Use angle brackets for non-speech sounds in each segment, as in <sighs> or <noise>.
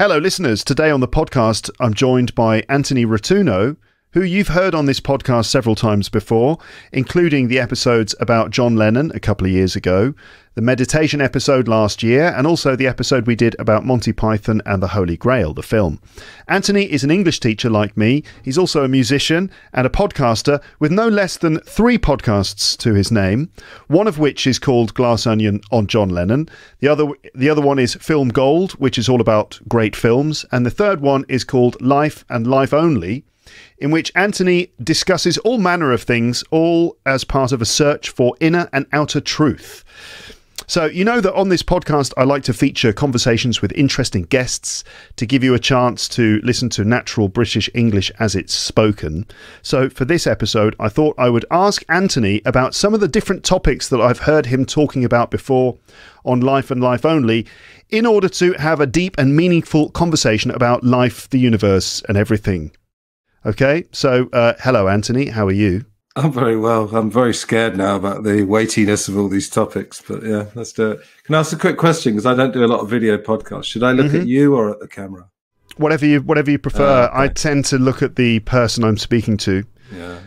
Hello, listeners. Today on the podcast, I'm joined by Antony Rotunno, who you've heard on this podcast several times before, including the episodes about John Lennon a couple of years ago, the meditation episode last year, and also the episode we did about Monty Python and the Holy Grail, the film. Antony is an English teacher like me. He's also a musician and a podcaster with no less than three podcasts to his name, one of which is called Glass Onion on John Lennon. The other, the other one is Film Gold, which is all about great films. And the third one is called Life and Life Only, in which Antony discusses all manner of things, all as part of a search for inner and outer truth. So, you know that on this podcast, I like to feature conversations with interesting guests to give you a chance to listen to natural British English as it's spoken. So, for this episode, I thought I would ask Antony about some of the different topics that I've heard him talking about before on Life and Life Only in order to have a deep and meaningful conversation about life, the universe, and everything. Okay, so uh, hello, Antony. How are you? I'm very well. I'm very scared now about the weightiness of all these topics, but yeah, let's do it. Can I ask a quick question? Because I don't do a lot of video podcasts. Should I look mm-hmm. at you or at the camera? Whatever you, whatever you prefer. Uh, okay. I tend to look at the person I'm speaking to. Yeah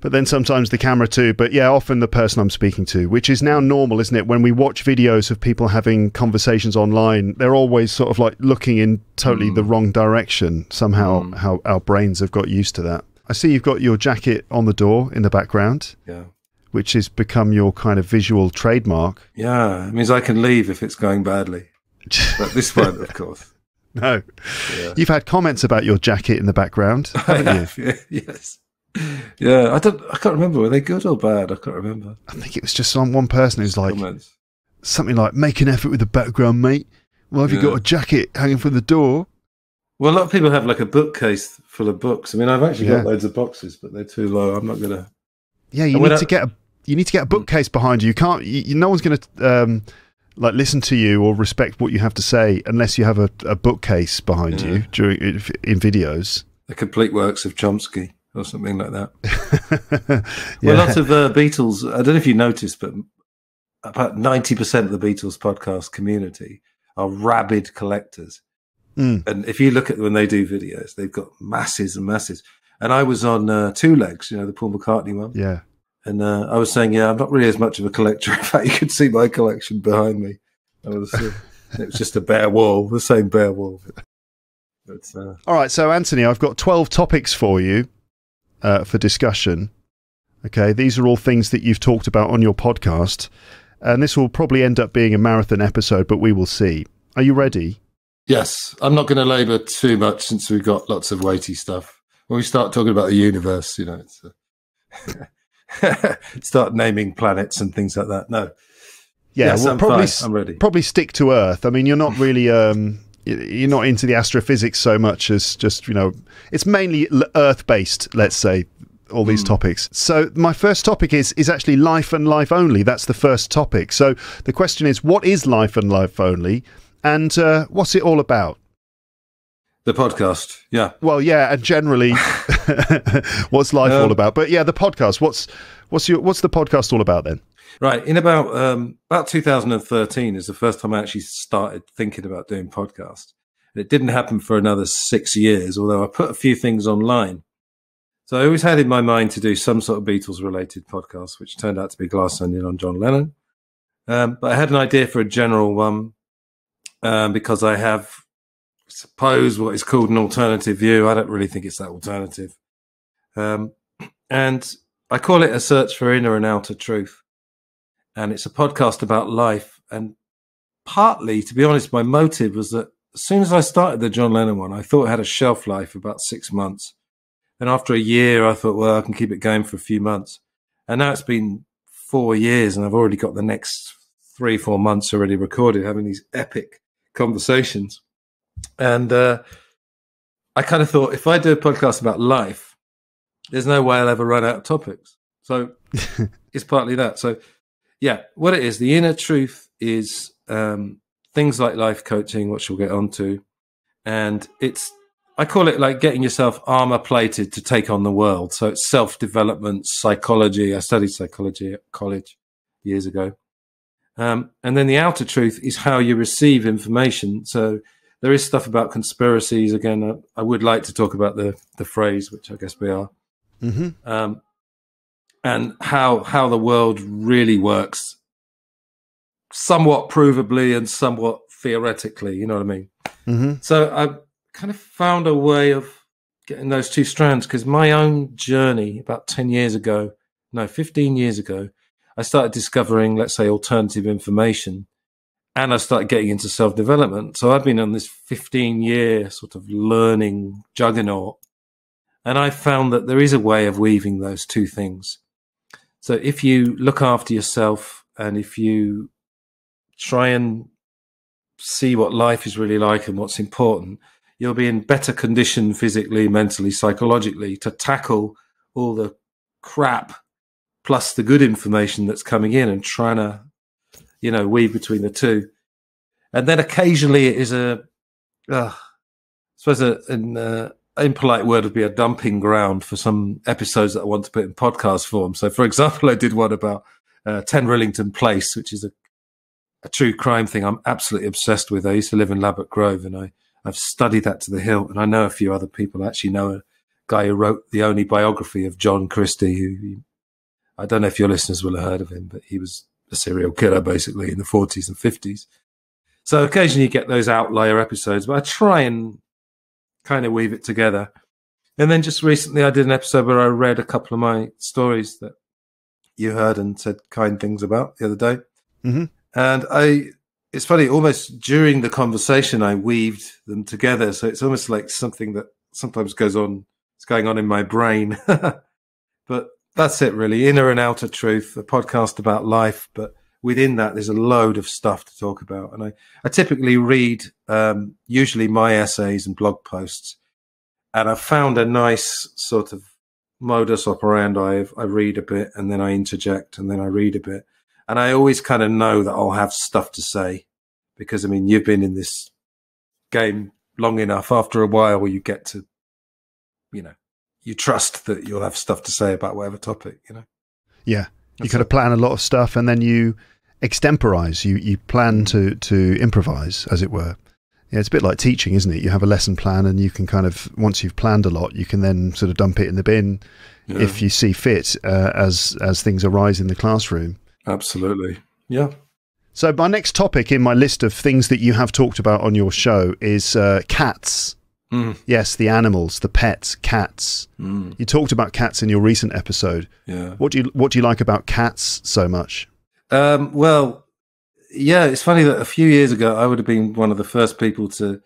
but then sometimes the camera too. But yeah, often the person I'm speaking to, which is now normal, isn't it? When we watch videos of people having conversations online, they're always sort of like looking in totally mm. the wrong direction. Somehow, mm. how our brains have got used to that. I see you've got your jacket on the door in the background. Yeah. Which has become your kind of visual trademark. Yeah, it means I can leave if it's going badly. <laughs> but this one, of course. No. Yeah. You've had comments about your jacket in the background, <laughs> haven't you? <laughs> yes <clears throat> yeah, I don't. I can't remember. Were they good or bad? I can't remember. I think it was just some one person who's like Comments. something like, "Make an effort with the background, mate." Why have yeah. you got a jacket hanging from the door? Well, a lot of people have like a bookcase full of books. I mean, I've actually yeah. got loads of boxes, but they're too low. I'm not gonna. Yeah, you need to get a you need to get a bookcase behind you. You can't. You, no one's gonna um, like listen to you or respect what you have to say unless you have a, a bookcase behind yeah. you during in videos. The complete works of Chomsky or something like that. <laughs> yeah. Well, lots of uh, Beatles. I don't know if you noticed, but about ninety percent of the Beatles podcast community are rabid collectors. Mm. And if you look at when they do videos, they've got masses and masses. And I was on uh, Two Legs, you know, the Paul McCartney one. Yeah. And uh, I was saying, yeah, I'm not really as much of a collector. <laughs> In fact, you could see my collection behind me. Was, it was just a bare wall, the same bare wall. But, uh, All right, so Antony, I've got 12 topics for you uh, for discussion. Okay, these are all things that you've talked about on your podcast, and this will probably end up being a marathon episode, but we will see. Are you ready? Yes, I'm not going to labour too much since we've got lots of weighty stuff. When we start talking about the universe, you know, it's uh, <laughs> start naming planets and things like that. No, yeah, yes, well, I'm probably fine. I'm ready. Probably stick to Earth. I mean, you're not really um, you're not into the astrophysics so much as just you know it's mainly earth based let's say all these mm. topics. So my first topic is is actually life and life only. That's the first topic. So the question is what is life and life only? And uh, what's it all about? The podcast yeah. Well yeah and generally <laughs> what's life um, all about? But yeah the podcast. What's what's your what's the podcast all about then Right. In about um, about 2013 is the first time I actually started thinking about doing podcast. And it didn't happen for another six years, although I put a few things online. So I always had in my mind to do some sort of Beatles related podcast, which turned out to be Glass Onion on John Lennon. Um, but I had an idea for a general one um, because I have, I suppose, what is called an alternative view. I don't really think it's that alternative. Um, and I call it a search for inner and outer truth and it's a podcast about life. And partly, to be honest, my motive was that as soon as I started the John Lennon one, I thought it had a shelf life of about six months. And after a year, I thought, well, I can keep it going for a few months. And now it's been four years, and I've already got the next three, four months already recorded, having these epic conversations. And uh, I kind of thought, if I do a podcast about life, there's no way I'll ever run out of topics. So <laughs> it's partly that. So yeah, what it is, the inner truth is um, things like life coaching, which we'll get onto, and it's I call it like getting yourself armor plated to take on the world. So it's self development, psychology. I studied psychology at college years ago. Um, and then the outer truth is how you receive information. So there is stuff about conspiracies. Again, I, I, would like to talk about the the phrase, which I guess we are, mm-hmm. um, and how how the world really works, somewhat provably and somewhat theoretically. You know what I mean? Mm-hmm. So I kind of found a way of getting those two strands because my own journey about ten years ago, no, fifteen years ago, I started discovering, let's say, alternative information and I started getting into self development. So I've been on this 15 year sort of learning juggernaut. And I found that there is a way of weaving those two things. So if you look after yourself and if you try and see what life is really like and what's important, you'll be in better condition physically, mentally, psychologically to tackle all the crap plus the good information that's coming in and trying to you know, weave between the two. And then occasionally it is a, uh, I suppose a, an uh, impolite word would be a dumping ground for some episodes that I want to put in podcast form. So, for <laughs> example, I did one about uh, 10 Rillington Place, which is a, a true crime thing I'm absolutely obsessed with. I used to live in Ladbroke Grove and I, I've studied that to the hilt. And I know a few other people I actually know a guy who wrote the only biography of John Christie, who I don't know if your listeners will have heard of him, but he was a serial killer basically in the 40s and 50s. So occasionally you get those outlier episodes, but I try and kind of weave it together. And then just recently I did an episode where I read a couple of my stories that you heard and said kind things about the other day. Mm-hmm. And I, it's funny, almost during the conversation, I weaved them together. So it's almost like something that sometimes goes on, it's going on in my brain. <laughs> but that's it really inner and outer truth a podcast about life but within that there's a load of stuff to talk about. And i, I typically read um, usually my essays and blog posts. And i found a nice sort of modus operandi. I read a bit and then i interject and then i read a bit. And i always kind of know that i'll have stuff to say because i mean you've been in this game long enough. After a while you get to you know you trust that you'll have stuff to say about whatever topic, you know? Yeah. You kind of plan a lot of stuff and then you extemporize, you, you plan to, to improvise, as it were. Yeah, it's a bit like teaching, isn't it? You have a lesson plan and you can kind of, once you've planned a lot, you can then sort of dump it in the bin yeah. if you see fit uh, as, as things arise in the classroom. Absolutely. Yeah. So, my next topic in my list of things that you have talked about on your show is uh, cats. Mm. Yes, the animals, the pets, cats. Mm. You talked about cats in your recent episode. Yeah. What do you What do you like about cats so much? Um, well, yeah, it's funny that a few years ago I would have been one of the first people to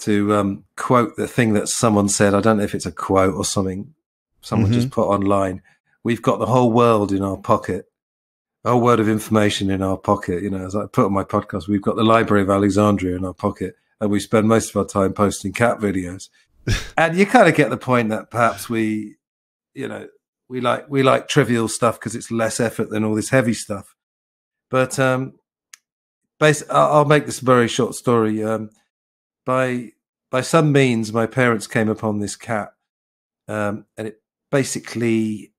to um, quote the thing that someone said. I don't know if it's a quote or something someone mm-hmm. just put online. We've got the whole world in our pocket, a whole world of information in our pocket. You know, as I put on my podcast, we've got the Library of Alexandria in our pocket and we spend most of our time posting cat videos. <laughs> and you kind of get the point that perhaps we, you know, we like we like trivial stuff because it's less effort than all this heavy stuff. But um, basically, I'll make this a very short story. Um, by by some means, my parents came upon this cat, um, and it basically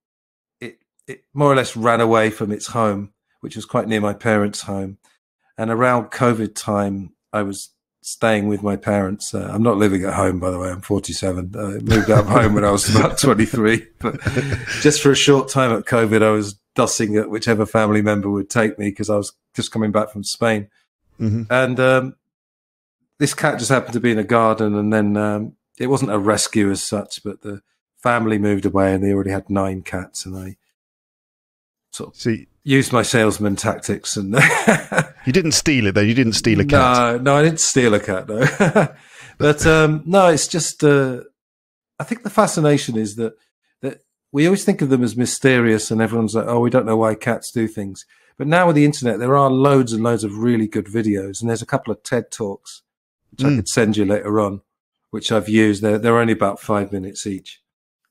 it it more or less ran away from its home, which was quite near my parents' home. And around COVID time, I was staying with my parents. Uh, I'm not living at home, by the way. I'm 47. I moved out of home when I was about <laughs> 23. But just for a short time at COVID, I was dossing at whichever family member would take me because I was just coming back from Spain. Mm-hmm. And um, this cat just happened to be in a garden. And then um, it wasn't a rescue as such, but the family moved away and they already had nine cats. And I sort of See, used my salesman tactics and <laughs> you didn't steal it though. You didn't steal a cat. no no i didn't steal a cat no <laughs> but um, no it's just uh, i think the fascination is that that we always think of them as mysterious and everyone's like oh we don't know why cats do things. But now with the internet there are loads and loads of really good videos and there's a couple of ted talks which mm. i could send you later on which i've used. They're, they're only about five minutes each.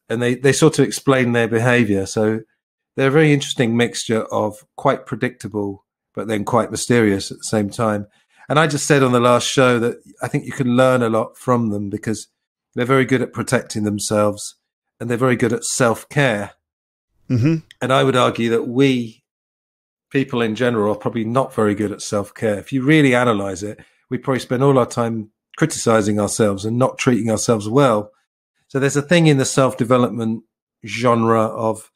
And they, they sort of explain their behavior. So they're a very interesting mixture of quite predictable, but then quite mysterious at the same time. And I just said on the last show that I think you can learn a lot from them because they're very good at protecting themselves and they're very good at self care. Mm-hmm. And I would argue that we, people in general, are probably not very good at self care. If you really analyze it, we probably spend all our time criticizing ourselves and not treating ourselves well. So there's a thing in the self development genre of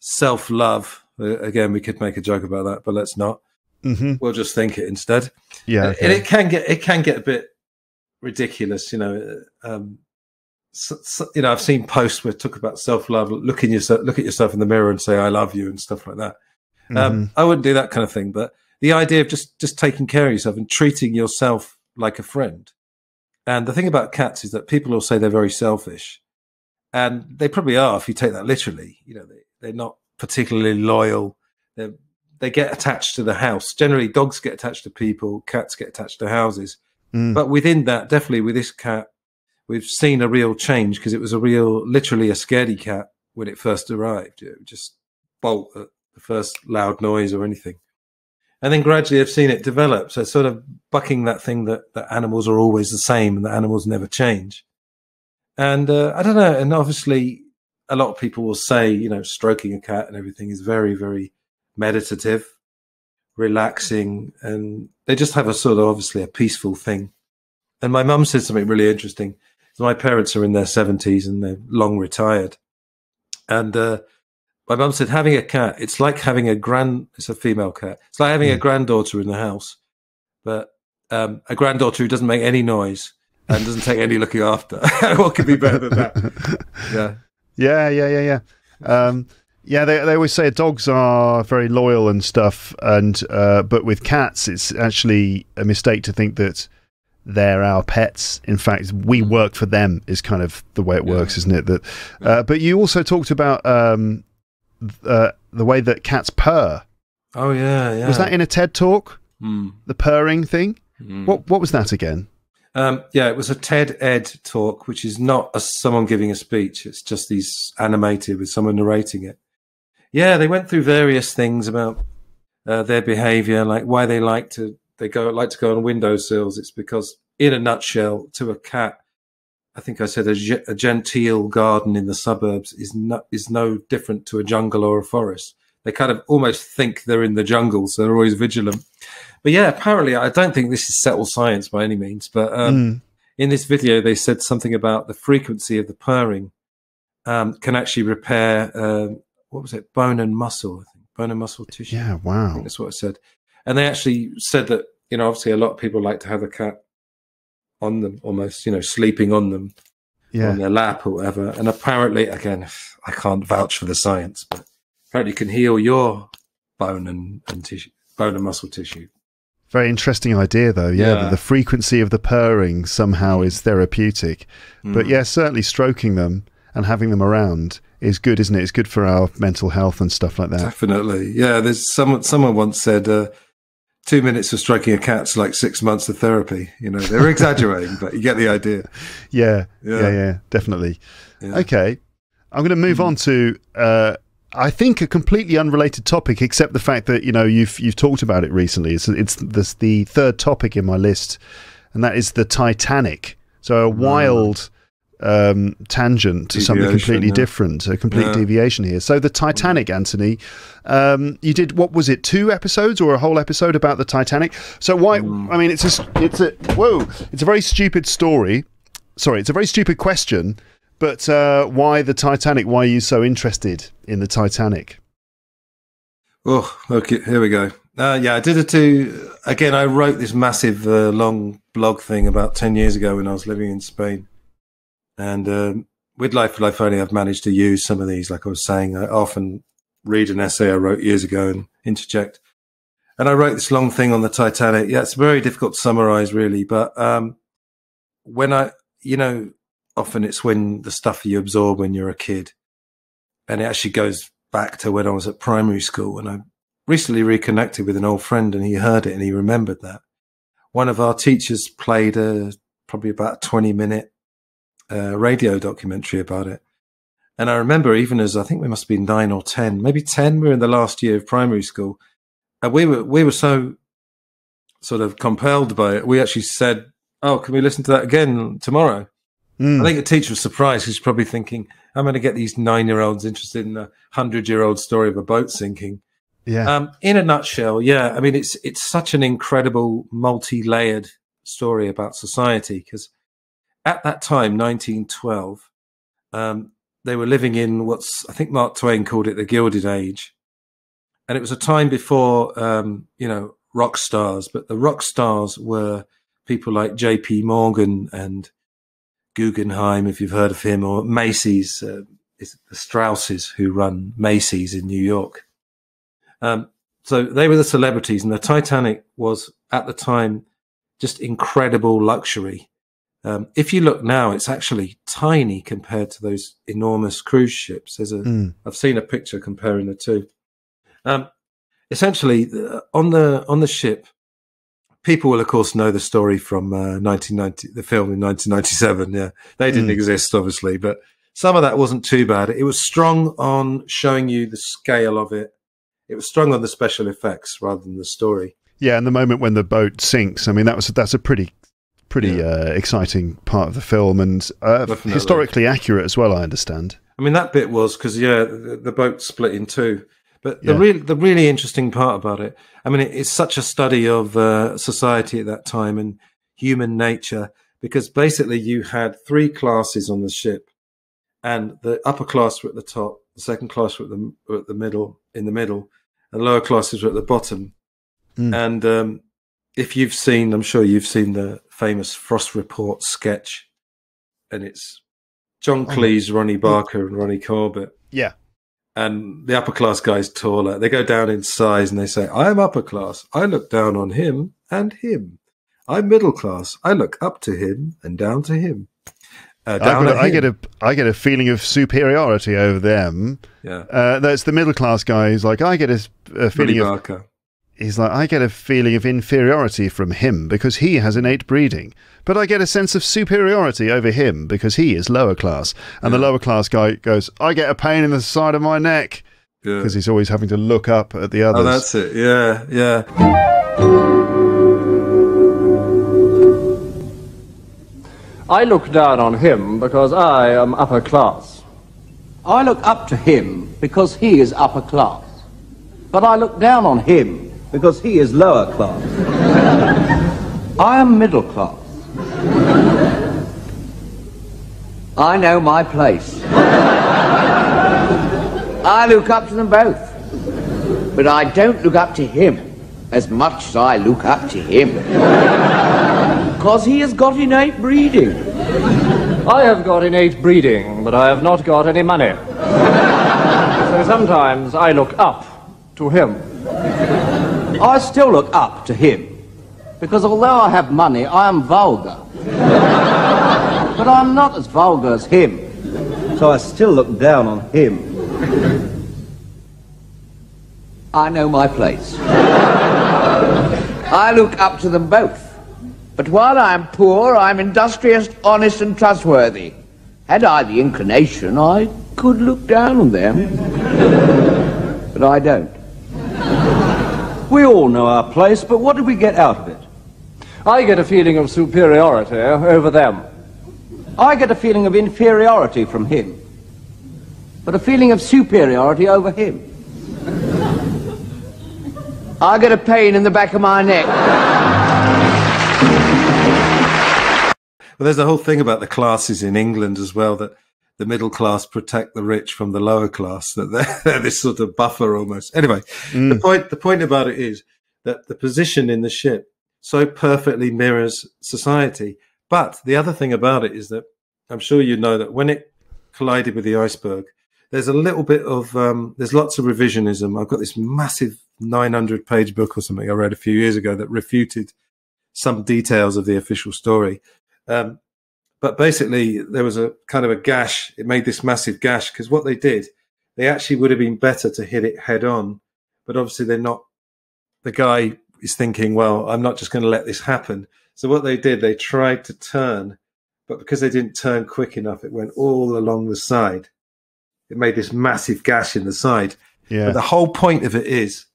self love. Uh, again, we could make a joke about that, but let's not. Mm-hmm. We'll just think it instead. Yeah, and it can get it can get a bit ridiculous, you know. Um, so, so, you know, I've seen posts where talk about self love. Look in yourself, look at yourself in the mirror and say "I love you" and stuff like that. Um, mm-hmm. Um, I wouldn't do that kind of thing, but the idea of just just taking care of yourself and treating yourself like a friend. And the thing about cats is that people will say they're very selfish, and they probably are if you take that literally. You know, they, they're not particularly loyal. They they get attached to the house. Generally, dogs get attached to people, cats get attached to houses. Mm. But within that, definitely with this cat, we've seen a real change because it was a real, literally a scaredy cat when it first arrived. It would just bolt at the first loud noise or anything. And then gradually I've seen it develop. So sort of bucking that thing that, that animals are always the same and that animals never change. And uh, I don't know. And obviously, a lot of people will say, you know, stroking a cat and everything is very, very meditative, relaxing, and they just have a sort of obviously a peaceful thing. And my mum said something really interesting. My parents are in their 70s and they're long retired. And uh, my mum said, having a cat, it's like having a grand, it's a female cat. It's like having mm. a hmm. granddaughter in the house, but um, a granddaughter who doesn't make any noise and doesn't take any looking after. <laughs> what could be better than that? <laughs> Yeah. Yeah, yeah, yeah, yeah. Um, yeah, they they always say dogs are very loyal and stuff, and uh, but with cats, it's actually a mistake to think that they're our pets. In fact, we hmm. work for them. Is kind of the way it works, yeah. isn't it? That. Uh, but you also talked about um, uh, the way that cats purr. Oh yeah, yeah. Was that in a TED talk? Mm. The purring thing. Mm. What what was that again? Um, yeah, it was a TED Ed talk, which is not a, someone giving a speech. It's just these animated with someone narrating it. Yeah, they went through various things about uh, their behaviour, like why they like to they go like to go on windowsills. It's because, in a nutshell, to a cat, I think I said a, a genteel garden in the suburbs is no, is no different to a jungle or a forest. They kind of almost think they're in the jungle, so they're always vigilant. But yeah, apparently, I don't think this is settled science by any means. But um, mm. in this video, they said something about the frequency of the purring um, can actually repair uh, what was it, bone and muscle. I think bone and muscle tissue. Yeah, wow. that's what it said. And they actually said that you know, obviously, a lot of people like to have a cat on them, almost, you know, sleeping on them, yeah. on their lap or whatever. And apparently, again, I can't vouch for the science, but apparently, can heal your bone and, and tissue, bone and muscle tissue. Very interesting idea, though. Yeah, yeah. the frequency of the purring somehow is therapeutic. Mm. But yeah, certainly stroking them and having them around is good, isn't it? It's good for our mental health and stuff like that. Definitely. Yeah, there's someone. Someone once said. Uh, two minutes of stroking a cat's like six months of therapy. You know, they're exaggerating, but you get the idea. <laughs> Yeah, yeah, yeah, yeah definitely. Yeah. Okay, I'm going to move mm. on to. Uh, I think a completely unrelated topic, except the fact that you know you've you've talked about it recently. It's it's the, the third topic in my list, and that is the Titanic. So a mm. wild um, tangent to deviation, something completely yeah. different, a complete yeah. deviation here. So the Titanic, Antony, um, you did what was it? Two episodes or a whole episode about the Titanic? So why? Mm. I mean, it's a it's a whoa, it's a very stupid story. Sorry, it's a very stupid question. But uh, why the Titanic? Why are you so interested in the Titanic? Oh, okay. Here we go. Uh, yeah, I did it too. Again, I wrote this massive, uh, long blog thing about 10 years ago when I was living in Spain. And um, with Life for Life Only, I've managed to use some of these. Like I was saying, I often read an essay I wrote years ago and interject. And I wrote this long thing on the Titanic. Yeah, it's very difficult to summarize, really. But um, when I, you know, often it's when the stuff you absorb when you're a kid. And it actually goes back to when I was at primary school. And I recently reconnected with an old friend and he heard it and he remembered that. One of our teachers played a probably about a 20 minute uh, radio documentary about it. And I remember even as I think we must have been nine or 10, maybe 10, we were in the last year of primary school. And we were, we were so sort of compelled by it. We actually said, Oh, can we listen to that again tomorrow? Mm. I think the teacher was surprised. She's probably thinking, I'm going to get these nine year olds interested in a hundred year old story of a boat sinking. Yeah. Um, in a nutshell, yeah. I mean, it's, it's such an incredible multi layered story about society because at that time, 1912, um, they were living in what's I think Mark Twain called it the Gilded Age, and it was a time before um, you know rock stars, but the rock stars were people like J.P. Morgan and Guggenheim, if you've heard of him, or Macy's. Uh, it's the Strausses who run Macy's in New York. Um, so they were the celebrities, and the Titanic was at the time just incredible luxury. Um, if you look now, it's actually tiny compared to those enormous cruise ships. There's a, mm. I've seen a picture comparing the two. Um, essentially, uh, on the on the ship, people will of course know the story from uh, 1990, the film in 1997. Yeah, they didn't mm. exist, obviously, but some of that wasn't too bad. It was strong on showing you the scale of it. It was strong on the special effects rather than the story. Yeah, and the moment when the boat sinks, I mean, that was that's a pretty pretty yeah. uh, exciting part of the film and uh, historically accurate as well. I understand. I mean, that bit was because yeah, the, the, boat split in two. But the yeah. really the really interesting part about it, I mean, it, it's such a study of uh, society at that time and human nature because basically you had three classes on the ship, and the upper class were at the top, the second class were at the, were at the middle, in the middle, and lower classes were at the bottom. Mm. And um, if you've seen, I'm sure you've seen the famous Frost Report sketch, and it's John oh, Cleese, Ronnie Barker, and Ronnie Corbett. Yeah. And the upper class guy's taller. They go down in size and they say, I'm upper class. I look down on him and him. I'm middle class. I look up to him and down to him. Uh, down I, get a I get a feeling of superiority over them. Yeah, uh, that's the middle class guy. Who's like, I get a, a feeling of Barker he's like, I get a feeling of inferiority from him because he has innate breeding, but I get a sense of superiority over him because he is lower class. And yeah. the lower class guy goes, I get a pain in the side of my neck because he's always having to look up at the oh, others. Oh, that's it. Yeah, yeah. I look down on him because I am upper class. I look up to him because he is upper class. But I look down on him because he is lower class. <laughs> I am middle class. I know my place. <laughs> I look up to them both. But I don't look up to him as much as I look up to him. <laughs> Because he has got innate breeding. I have got innate breeding, but I have not got any money. So sometimes I look up to him. I still look up to him. Because although I have money, I am vulgar. but I'm not as vulgar as him. So I still look down on him. I know my place. I look up to them both. But while I am poor, I'm industrious, honest, and trustworthy. Had I the inclination, I could look down on them. but I don't. We all know our place, but what do we get out of it? I get a feeling of superiority over them. I get a feeling of inferiority from him, but a feeling of superiority over him. I get a pain in the back of my neck. Well, there's a whole thing about the classes in England as well that the middle class protect the rich from the lower class. That they're, <laughs> they're this sort of buffer almost. Anyway, mm. the point the point about it is that the position in the ship so perfectly mirrors society. But the other thing about it is that I'm sure you know that when it collided with the iceberg, there's a little bit of um, there's lots of revisionism. I've got this massive 900 page book or something I read a few years ago that refuted some details of the official story. Um, but basically, there was a kind of a gash. It made this massive gash because what they did, they actually would have been better to hit it head on. But obviously, they're not. The guy is thinking, well, I'm not just going to let this happen. So what they did, they tried to turn, but because they didn't turn quick enough, it went all along the side. It made this massive gash in the side. Yeah. But the whole point of it is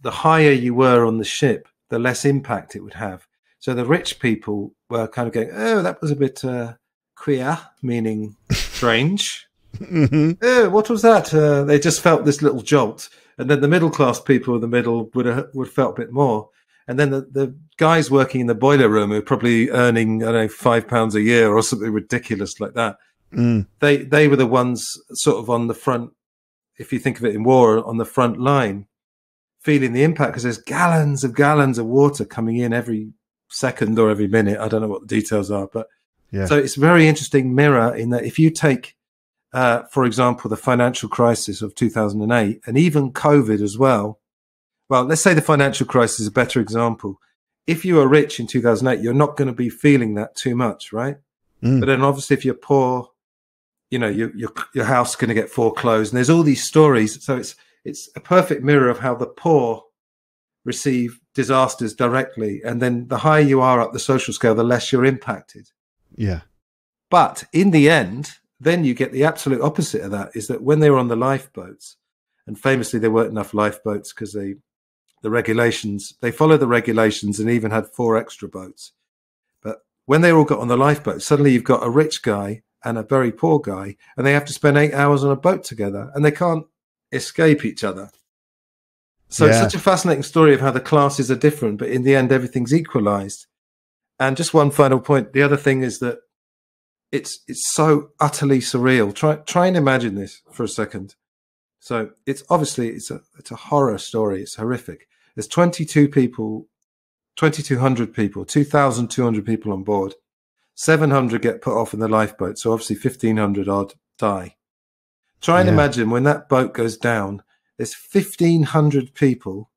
the higher you were on the ship, the less impact it would have. So the rich people were kind of going, "Oh, that was a bit uh, queer," meaning strange. <laughs> mm-hmm. oh, what was that? Uh, they just felt this little jolt, and then the middle class people in the middle would have would felt a bit more. And then the, the guys working in the boiler room are probably earning, I don't know, five pounds a year or something ridiculous like that. Mm. They they were the ones sort of on the front, if you think of it in war, on the front line, feeling the impact because there's gallons of gallons of water coming in every second or every minute. I don't know what the details are, but Yeah. so it's a very interesting mirror in that if you take, uh, for example, the financial crisis of 2008 and even COVID as well. Well, let's say the financial crisis is a better example. If you are rich in 2008, you're not going to be feeling that too much, right? Mm. But then obviously if you're poor, you know, your, your, your house is going to get foreclosed and there's all these stories. So it's, it's a perfect mirror of how the poor receive disasters directly. And then the higher you are up the social scale, the less you're impacted. Yeah. But in the end, then you get the absolute opposite of that is that when they were on the lifeboats, and famously there weren't enough lifeboats because they, the regulations, they followed the regulations and even had four extra boats. But when they all got on the lifeboat, suddenly you've got a rich guy and a very poor guy, and they have to spend eight hours on a boat together and they can't escape each other. So it's such a fascinating story of how the classes are different, but in the end, everything's equalized. And just one final point. The other thing is that it's it's so utterly surreal. Try try and imagine this for a second. So it's obviously it's a it's a horror story. It's horrific. There's 22 people, 2,200 people, 2,200 people on board. 700 get put off in the lifeboat. So obviously 1,500 odd die. Try and Yeah. imagine when that boat goes down. There's 1,500 people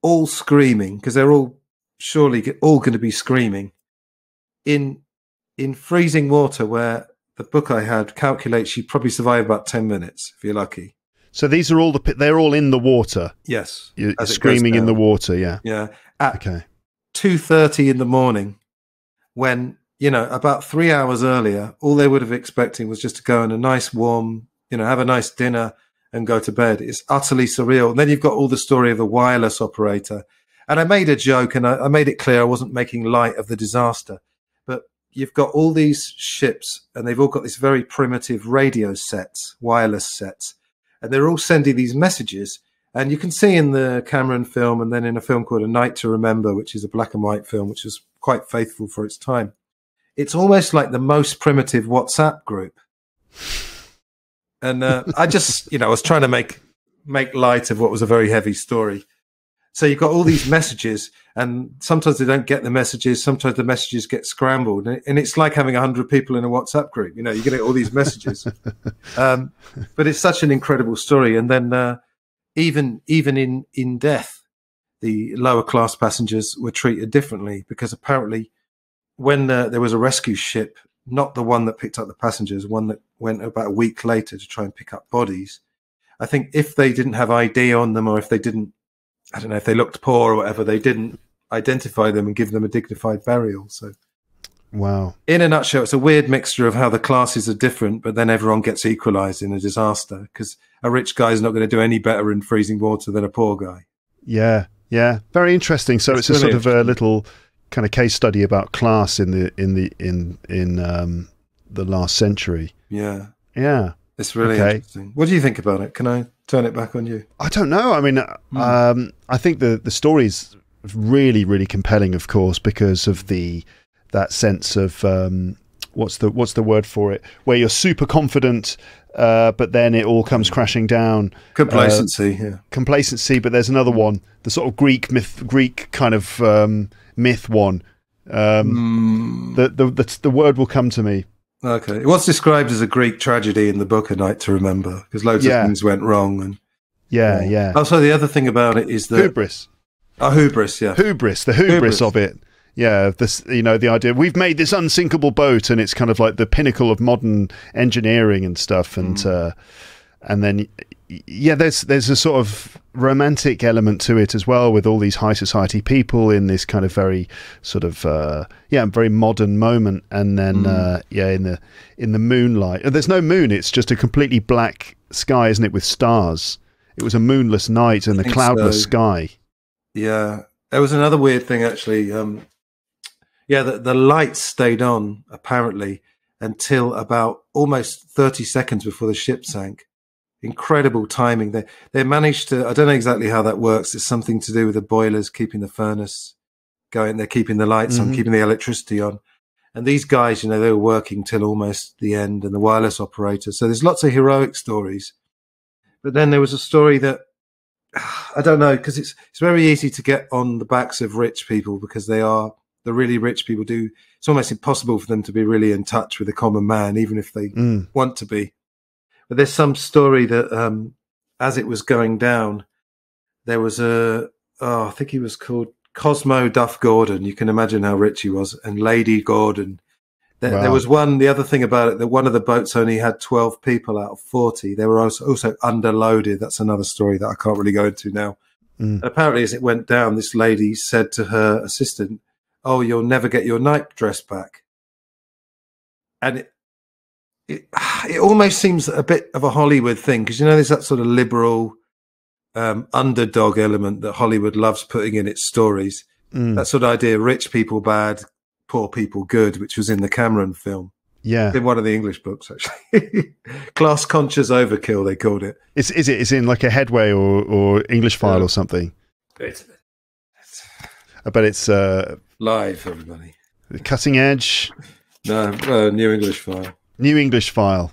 all screaming because they're all surely all going to be screaming in in freezing water where the book I had calculates you probably survive about 10 minutes if you're lucky. So these are all the they're all in the water. Yes. You're as it goes screaming in the water. Yeah. Yeah. At Okay. 2.30 in the morning when, you know, about three hours earlier, all they would have expecting was just to go in a nice warm, you know, have a nice dinner and go to bed. It's utterly surreal. And then you've got all the story of the wireless operator. And I made a joke and I, I made it clear I wasn't making light of the disaster. But you've got all these ships and they've all got this very primitive radio sets, wireless sets. And they're all sending these messages. And you can see in the Cameron film and then in a film called A Night to Remember, which is a black and white film, which was quite faithful for its time. It's almost like the most primitive WhatsApp group. And uh, I just, <laughs> you know, I was trying to make make light of what was a very heavy story. So you've got all these messages, and sometimes they don't get the messages. Sometimes the messages get scrambled, and, it's like having hundred people in a WhatsApp group. You know, you get all these messages, <laughs> um, but it's such an incredible story. And then uh, even even in in death, the lower class passengers were treated differently because apparently, when uh, there was a rescue ship, not the one that picked up the passengers, one that went about a week later to try and pick up bodies. I think if they didn't have ID on them, or if they didn't, I don't know, if they looked poor or whatever, they didn't identify them and give them a dignified burial. So, Wow. in a nutshell, it's a weird mixture of how the classes are different, but then everyone gets equalized in a disaster because a rich guy is not going to do any better in freezing water than a poor guy. Yeah. Yeah. Very interesting. So It's a sort of a little kind of case study about class in the in the in in um, the last century. Yeah, Yeah. it's really Okay. interesting. What do you think about it? Can I turn it back on you? I don't know. I mean, uh, Hmm. um, I think the the story's really really compelling, of course, because of the that sense of um, what's the what's the word for it, where you're super confident, uh, but then it all Hmm. comes crashing down. Complacency, yeah. Complacency, but there's another one, the sort of Greek myth, Greek kind of um, myth one. Um, Mm, the, the the the word will come to me. okay. It was described as a Greek tragedy in the book A Night to Remember because loads Yeah. of things went wrong. And Yeah, yeah. Also, the other thing about it is that Hubris. oh, hubris, yeah. hubris, the hubris, Hubris. of it. Yeah, this you know the idea we've made this unsinkable boat, and it's kind of like the pinnacle of modern engineering and stuff, and Mm. uh, and then yeah, there's there's a sort of romantic element to it as well, with all these high society people in this kind of very sort of uh, yeah, very modern moment, and then Mm. uh, yeah, in the in the moonlight, there's no moon; it's just a completely black sky, isn't it, with stars. It was a moonless night and a cloudless so. sky. Yeah, there was another weird thing actually. Um, yeah, the, the lights stayed on apparently until about almost thirty seconds before the ship sank. Incredible timing. They they managed to. I don't know exactly how that works. It's something to do with the boilers keeping the furnace going. They're keeping the lights on, Mhm. keeping the electricity on. And these guys, you know, they were working till almost the end, and the wireless operator. So there's lots of heroic stories. But then there was a story that <sighs> I don't know because it's it's very easy to get on the backs of rich people because they are the really rich people do. It's almost impossible for them to be really in touch with the common man, even if they Mm. want to be. But there's some story that um, as it was going down, there was a oh, I think he was called Cosmo Duff Gordon. You can imagine how rich he was, and Lady Gordon. There, there was one. The other thing about it, that one of the boats only had twelve people out of forty. They were also, also underloaded. That's another story that I can't really go into now. Mm. And apparently, as it went down, this lady said to her assistant, "Oh, you'll never get your night dress back." And it, it, <sighs> it almost seems a bit of a Hollywood thing because you know there's that sort of liberal um, underdog element that Hollywood loves putting in its stories. Mm. That sort of idea: rich people bad, poor people good, which was in the Cameron film, Yeah. in one of the English books actually. <laughs> Class conscious overkill, they called it. Is is it is in like a headway or or English file Yeah. or something? It's I bet it's uh, live, everybody. cutting edge, No, uh, New English file. New English file,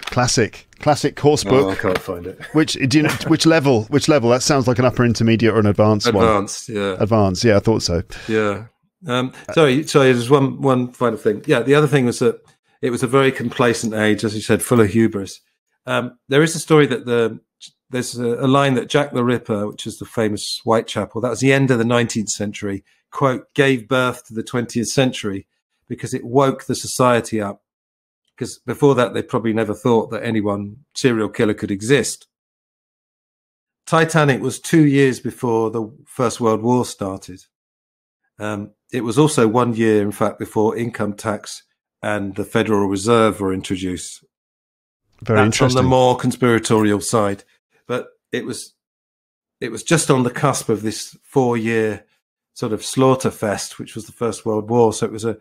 classic, classic course Oh, book. I can't find it. <laughs> Which do you know, which level? Which level? That sounds like an upper intermediate or an advanced one. Advanced, yeah. Advanced, yeah, I thought so. Yeah. Um, sorry, sorry. There's one one final thing. Yeah, the other thing was that it was a very complacent age, as you said, full of hubris. Um, there is a story that the there's a, a line that Jack the Ripper, which is the famous Whitechapel, that was the end of the 19th century. Quote gave birth to the 20th century because it woke the society up. Because before that, they probably never thought that anyone serial killer could exist. Titanic was two years before the First World War started. Um, it was also one year, in fact, before income tax and the Federal Reserve were introduced. Very That's interesting. on the more conspiratorial side, but it was it was just on the cusp of this four-year sort of slaughter fest, which was the First World War. So it was a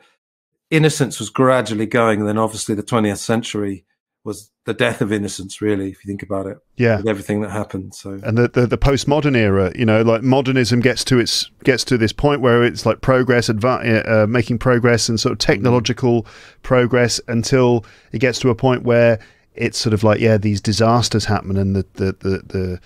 innocence was gradually going, and then obviously the 20th century was the death of innocence. Really, if you think about it, yeah. with everything that happened. So and the, the the postmodern era you know like modernism gets to its gets to this point where it's like progress adva- uh, making progress and sort of technological progress until it gets to a point where it's sort of like yeah these disasters happen and the the the the,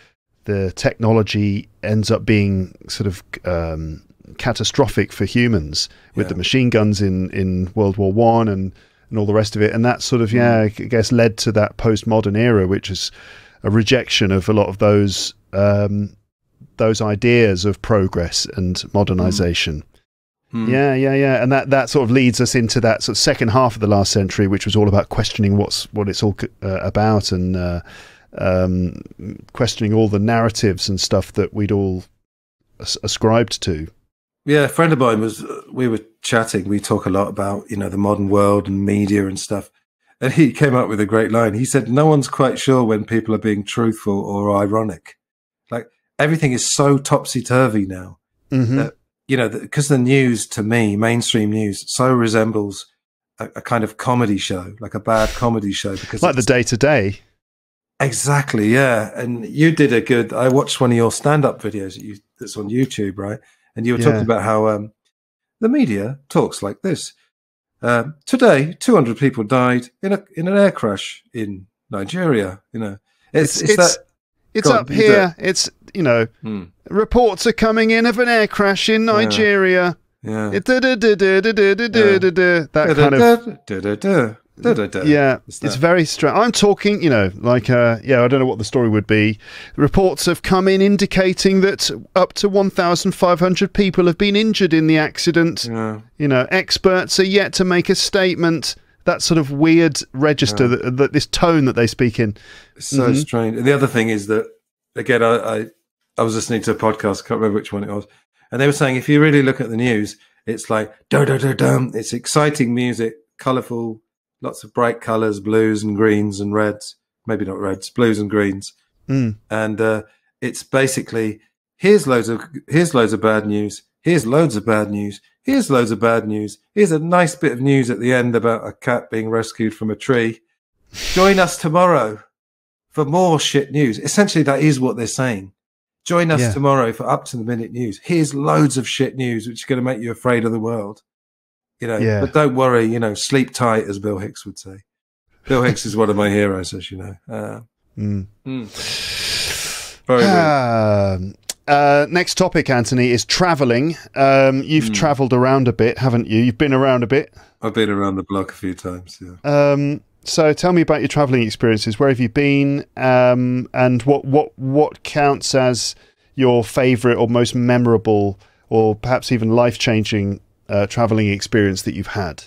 the technology ends up being sort of um, catastrophic for humans with Yeah. the machine guns in in World War One and and all the rest of it and that sort of yeah I guess led to that postmodern era which is a rejection of a lot of those um, those ideas of progress and modernization. Hmm. Yeah, yeah, yeah, and that, that sort of leads us into that sort of second half of the last century, which was all about questioning what's what it's all uh, about and uh, um, questioning all the narratives and stuff that we'd all as- ascribed to. Yeah, a friend of mine was. uh, We were chatting. We talk a lot about you know the modern world and media and stuff. And he came up with a great line. He said, "No one's quite sure when people are being truthful or ironic. Like everything is so topsy turvy now. Mm-hmm. that you know because the news to me, mainstream news, so resembles a, a kind of comedy show, like a bad comedy show. Because like the day to day. Exactly, yeah. And you did a good. I watched one of your stand-up videos that you, that's on YouTube, right? And you were yeah. talking about how um, the media talks like this. Today, 200 people died in a in an air crash in Nigeria. You know, it's it's, it's, that, it's up here. It's you know, hmm. reports are coming in of an air crash in Nigeria. Yeah. Yeah. That kind of yeah, It's it's very strange. I'm talking, you know, like, uh, yeah, I don't know what the story would be. Reports have come in indicating that up to 1,500 people have been injured in the accident. Yeah. You know, experts are yet to make a statement. That sort of weird register, that, that this tone that they speak in. It's so Mhm. strange. And the other thing is that again, I, I I was listening to a podcast. I can't remember which one it was, and they were saying if you really look at the news, it's like da da da dum. It's exciting music, colourful, lots of bright colours, blues and greens and reds. Maybe not reds, blues and greens. Mm. And uh, it's basically here's loads of here's loads of bad news. Here's loads of bad news. Here's loads of bad news. Here's a nice bit of news at the end about a cat being rescued from a tree. Join us tomorrow for more shit news. Essentially, that is what they're saying. Join us Yeah. tomorrow for up to the minute news. Here's loads of shit news which is going to make you afraid of the world. You know, Yeah. but don't worry. You know, sleep tight, as Bill Hicks would say. Bill Hicks is one of my heroes, as you know. Uh, Mm. very weird. Um, uh, next topic, Antony, is traveling. Um, you've Hmm. travelled around a bit, haven't you? You've been around a bit. I've been around the block a few times. Yeah. Um, so tell me about your travelling experiences. Where have you been? Um, and what, what, what counts as your favourite or most memorable or perhaps even life changing uh, travelling experience that you've had?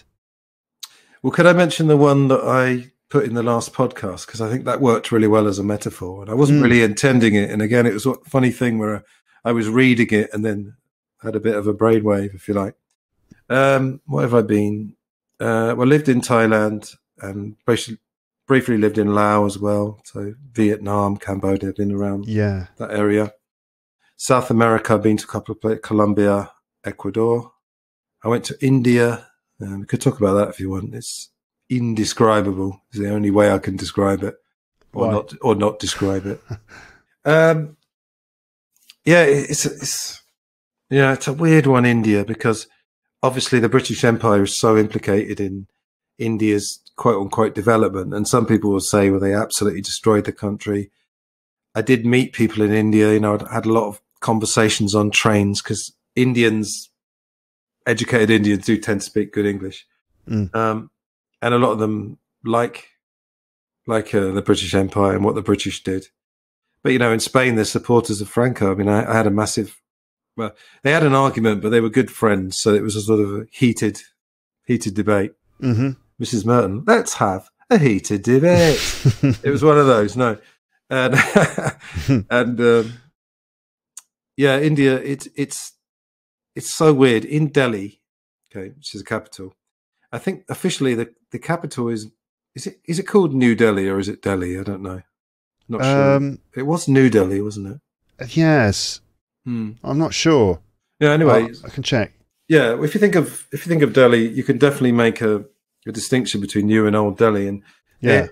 Well, could I mention the one that I put in the last podcast because I think that worked really well as a metaphor, and I wasn't Mm. really intending it. And again, it was a funny thing where I was reading it and then had a bit of a brainwave, if you like. Um, what have I been? Uh, well, lived in Thailand and briefly, briefly lived in Laos as well. So Vietnam, Cambodia, been around Yeah. that area. South America, I've been to a couple of places, Colombia, Ecuador. I went to India. Um, we could talk about that if you want. It's indescribable. Is the only way I can describe it, or not, or not describe it. <laughs> um, yeah, it's it's yeah, it's a weird one, India, because obviously the British Empire is so implicated in India's quote unquote development, and some people will say, well, they absolutely destroyed the country. I did meet people in India. You know, I had a lot of conversations on trains because Indians, educated Indians, do tend to speak good English, Mm. um, and a lot of them like like uh, the British Empire and what the British did. But you know, in Spain, they're supporters of Franco. I mean, I, I had a massive. Well, they had an argument, but they were good friends, so it was a sort of a heated, heated debate. hmm Mrs. Merton, let's have a heated debate. <laughs> it was one of those. No, and <laughs> and um, yeah, India. It's it's it's so weird in Delhi, okay, which is the capital. I think officially the the capital is is it is it called New Delhi or is it Delhi? I don't know. Not sure. um, It was New Delhi, wasn't it? yes. Hmm. I'm not sure. Yeah. Anyway, I can check. yeah. If you think of if you think of Delhi, you can definitely make a, a distinction between New and Old Delhi, and Yeah. They,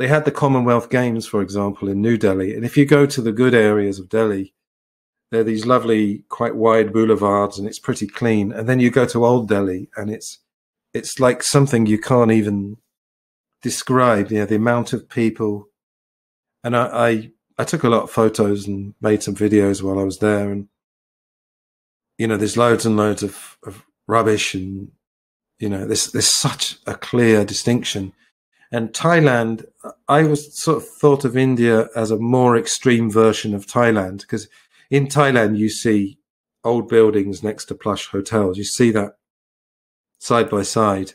they had the Commonwealth Games, for example, in New Delhi. And if you go to the good areas of Delhi, there are these lovely, quite wide boulevards and it's pretty clean. And then you go to Old Delhi and it's, it's like something you can't even describe. You know, the amount of people. And I, I, I took a lot of photos and made some videos while I was there. And, you know, there's loads and loads of, of rubbish and, you know, there's, there's such a clear distinction. And Thailand, I was sort of thought of India as a more extreme version of Thailand because in Thailand you see old buildings next to plush hotels. You see that side by side.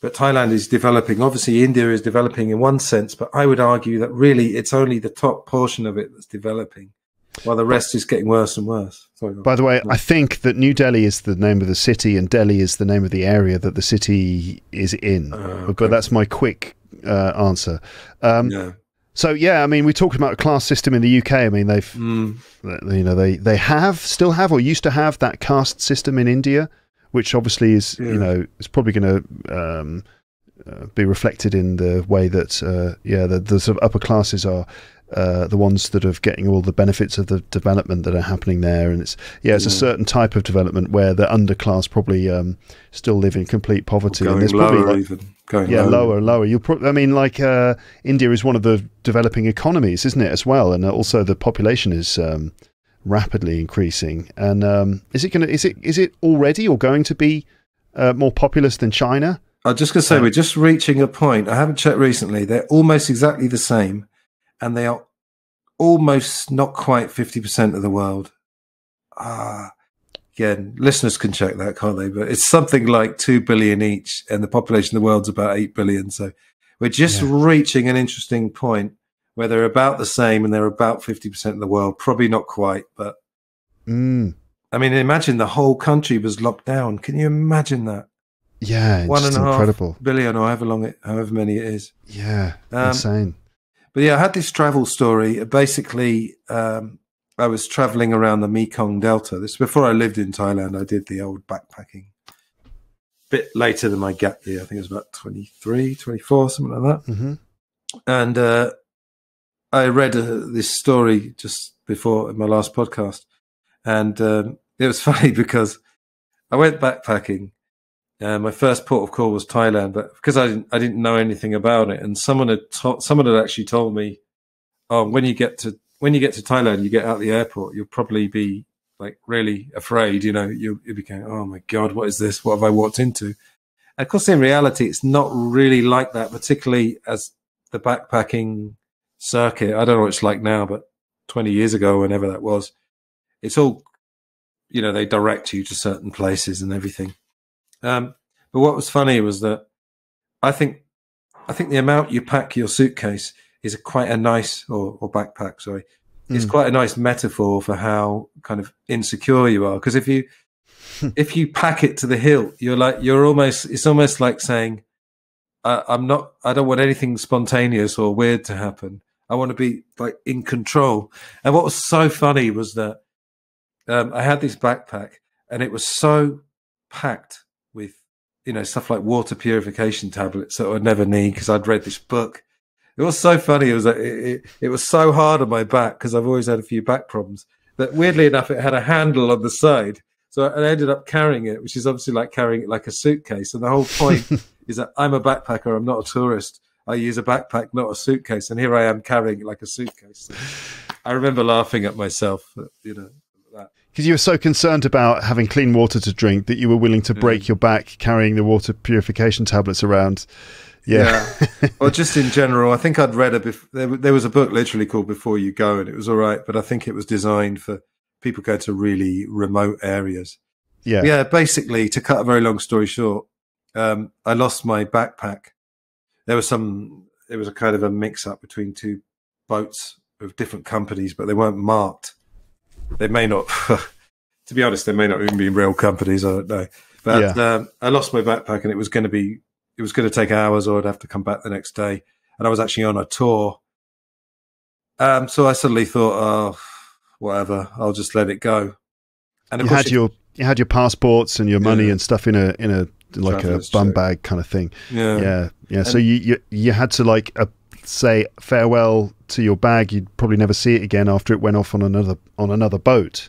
But Thailand is developing. Obviously, India is developing in one sense, but I would argue that really it's only the top portion of it that's developing, while the rest is getting worse and worse. Sorry. By the way, I think that New Delhi is the name of the city, and Delhi is the name of the area that the city is in. Uh, But that's my quick uh, answer. Um, yeah. So yeah, I mean, we talked about a class system in the UK. I mean, they've Mm. you know they they have still have or used to have that caste system in India, which obviously is Yeah. you know is probably going to um, uh, be reflected in the way that uh, yeah the, the sort of upper classes are. Uh, the ones that are getting all the benefits of the development that are happening there, and it's yeah, it's a certain type of development where the underclass probably um, still live in complete poverty. and Going there's lower, probably like, even. Going yeah, lower. lower, lower. You probably, I mean, like uh, India is one of the developing economies, isn't it, as well? And also the population is um, rapidly increasing. And um, is it going to? Is it is it already or going to be uh, more populous than China? I'm just going to say, Um, we're just reaching a point. I haven't checked recently. They're almost exactly the same, and they are almost not quite 50% of the world. Ah, again, listeners can check that, can't they? But it's something like 2 billion each, and the population of the world's about 8 billion. So we're just Yeah. reaching an interesting point where they're about the same and they're about 50% of the world. Probably not quite, but Mm, I mean, imagine the whole country was locked down. Can you imagine that? yeah, it's One and a half incredible. billion or however long it, however many it is. Yeah, Um, insane. But yeah, I had this travel story. Basically, um, I was traveling around the Mekong Delta. This before I lived in Thailand. I did the old backpacking. a Bit later than my gap year. I think it was about 23, 24, something like that. hmm And uh, I read uh, this story just before in my last podcast, and um, it was <laughs> funny because I went backpacking. Uh, my first port of call was Thailand, but because I didn't, I didn't know anything about it, and someone had to- someone had actually told me, "Oh, when you get to when you get to Thailand, you get out the airport, you'll probably be like really afraid. You know, you'll, you'll be going, oh my god, what is this? What have I walked into?" And of course, in reality, it's not really like that, particularly as the backpacking circuit. I don't know what it's like now, but 20 years ago, whenever that was, it's all, you know, they direct you to certain places and everything. Um, but what was funny was that I think, I think the amount you pack your suitcase is a quite a nice, or, or backpack, sorry, is Mm. quite a nice metaphor for how kind of insecure you are. Because if you, <laughs> if you pack it to the hilt, you're like, you're almost, it's almost like saying, I, I'm not, I don't want anything spontaneous or weird to happen. I want to be like in control. And what was so funny was that um, I had this backpack and it was so packed you know, stuff like water purification tablets that I'd never need because I'd read this book. It was so funny. It was like, it, it, it was so hard on my back because I've always had a few back problems. That weirdly enough, it had a handle on the side. So I ended up carrying it, which is obviously like carrying it like a suitcase. And the whole point <laughs> is that I'm a backpacker. I'm not a tourist. I use a backpack, not a suitcase. And here I am carrying it like a suitcase. I remember laughing at myself, you know. Because you were so concerned about having clean water to drink that you were willing to break your back carrying the water purification tablets around. Yeah. Yeah. <laughs> or just in general, I think I'd read a bef- there, there was a book literally called Before You Go, and it was all right, but I think it was designed for people go to really remote areas. Yeah. Yeah, basically, to cut a very long story short, um, I lost my backpack. There was some, there was a kind of a mix up between two boats of different companies, but they weren't marked. They may not, <laughs> to be honest, they may not even be real companies. I don't know. But um, I lost my backpack and it was going to be, it was going to take hours or I'd have to come back the next day. And I was actually on a tour. Um, so I suddenly thought, oh, whatever, I'll just let it go. And You had it- your you had your passports and your money Yeah. and stuff in a in a like a bum check. bag kind of thing. yeah. Yeah. Yeah. So you, you you had to like uh, say farewell to your bag. You'd probably never see it again after it went off on another on another boat.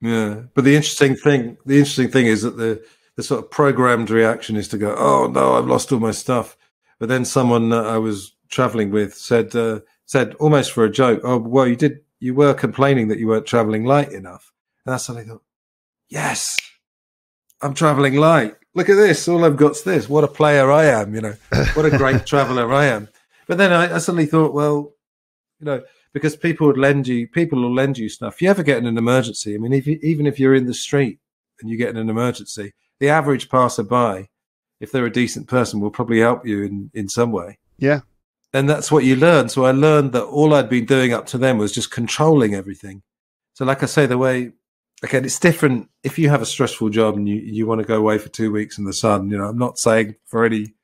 Yeah, but the interesting thing, the interesting thing is that the the sort of programmed reaction is to go, "Oh no, I've lost all my stuff." But then someone that I was traveling with said uh, said almost for a joke, "Oh well, you did you were complaining that you weren't traveling light enough," and that's when I thought, "Yes, I'm traveling light. Look at this. All I've got's this. What a player I am. You know, what a great <laughs> traveler I am." But then I, I suddenly thought, well, you know, because people would lend you, people will lend you stuff. If you ever get in an emergency, I mean, if you, even if you're in the street and you get in an emergency, the average passerby, if they're a decent person, will probably help you in, in some way. Yeah. And that's what you learn. So I learned that all I'd been doing up to then was just controlling everything. So, like I say, the way, again, it's different. If you have a stressful job and you, you want to go away for two weeks in the sun, you know, I'm not saying for any,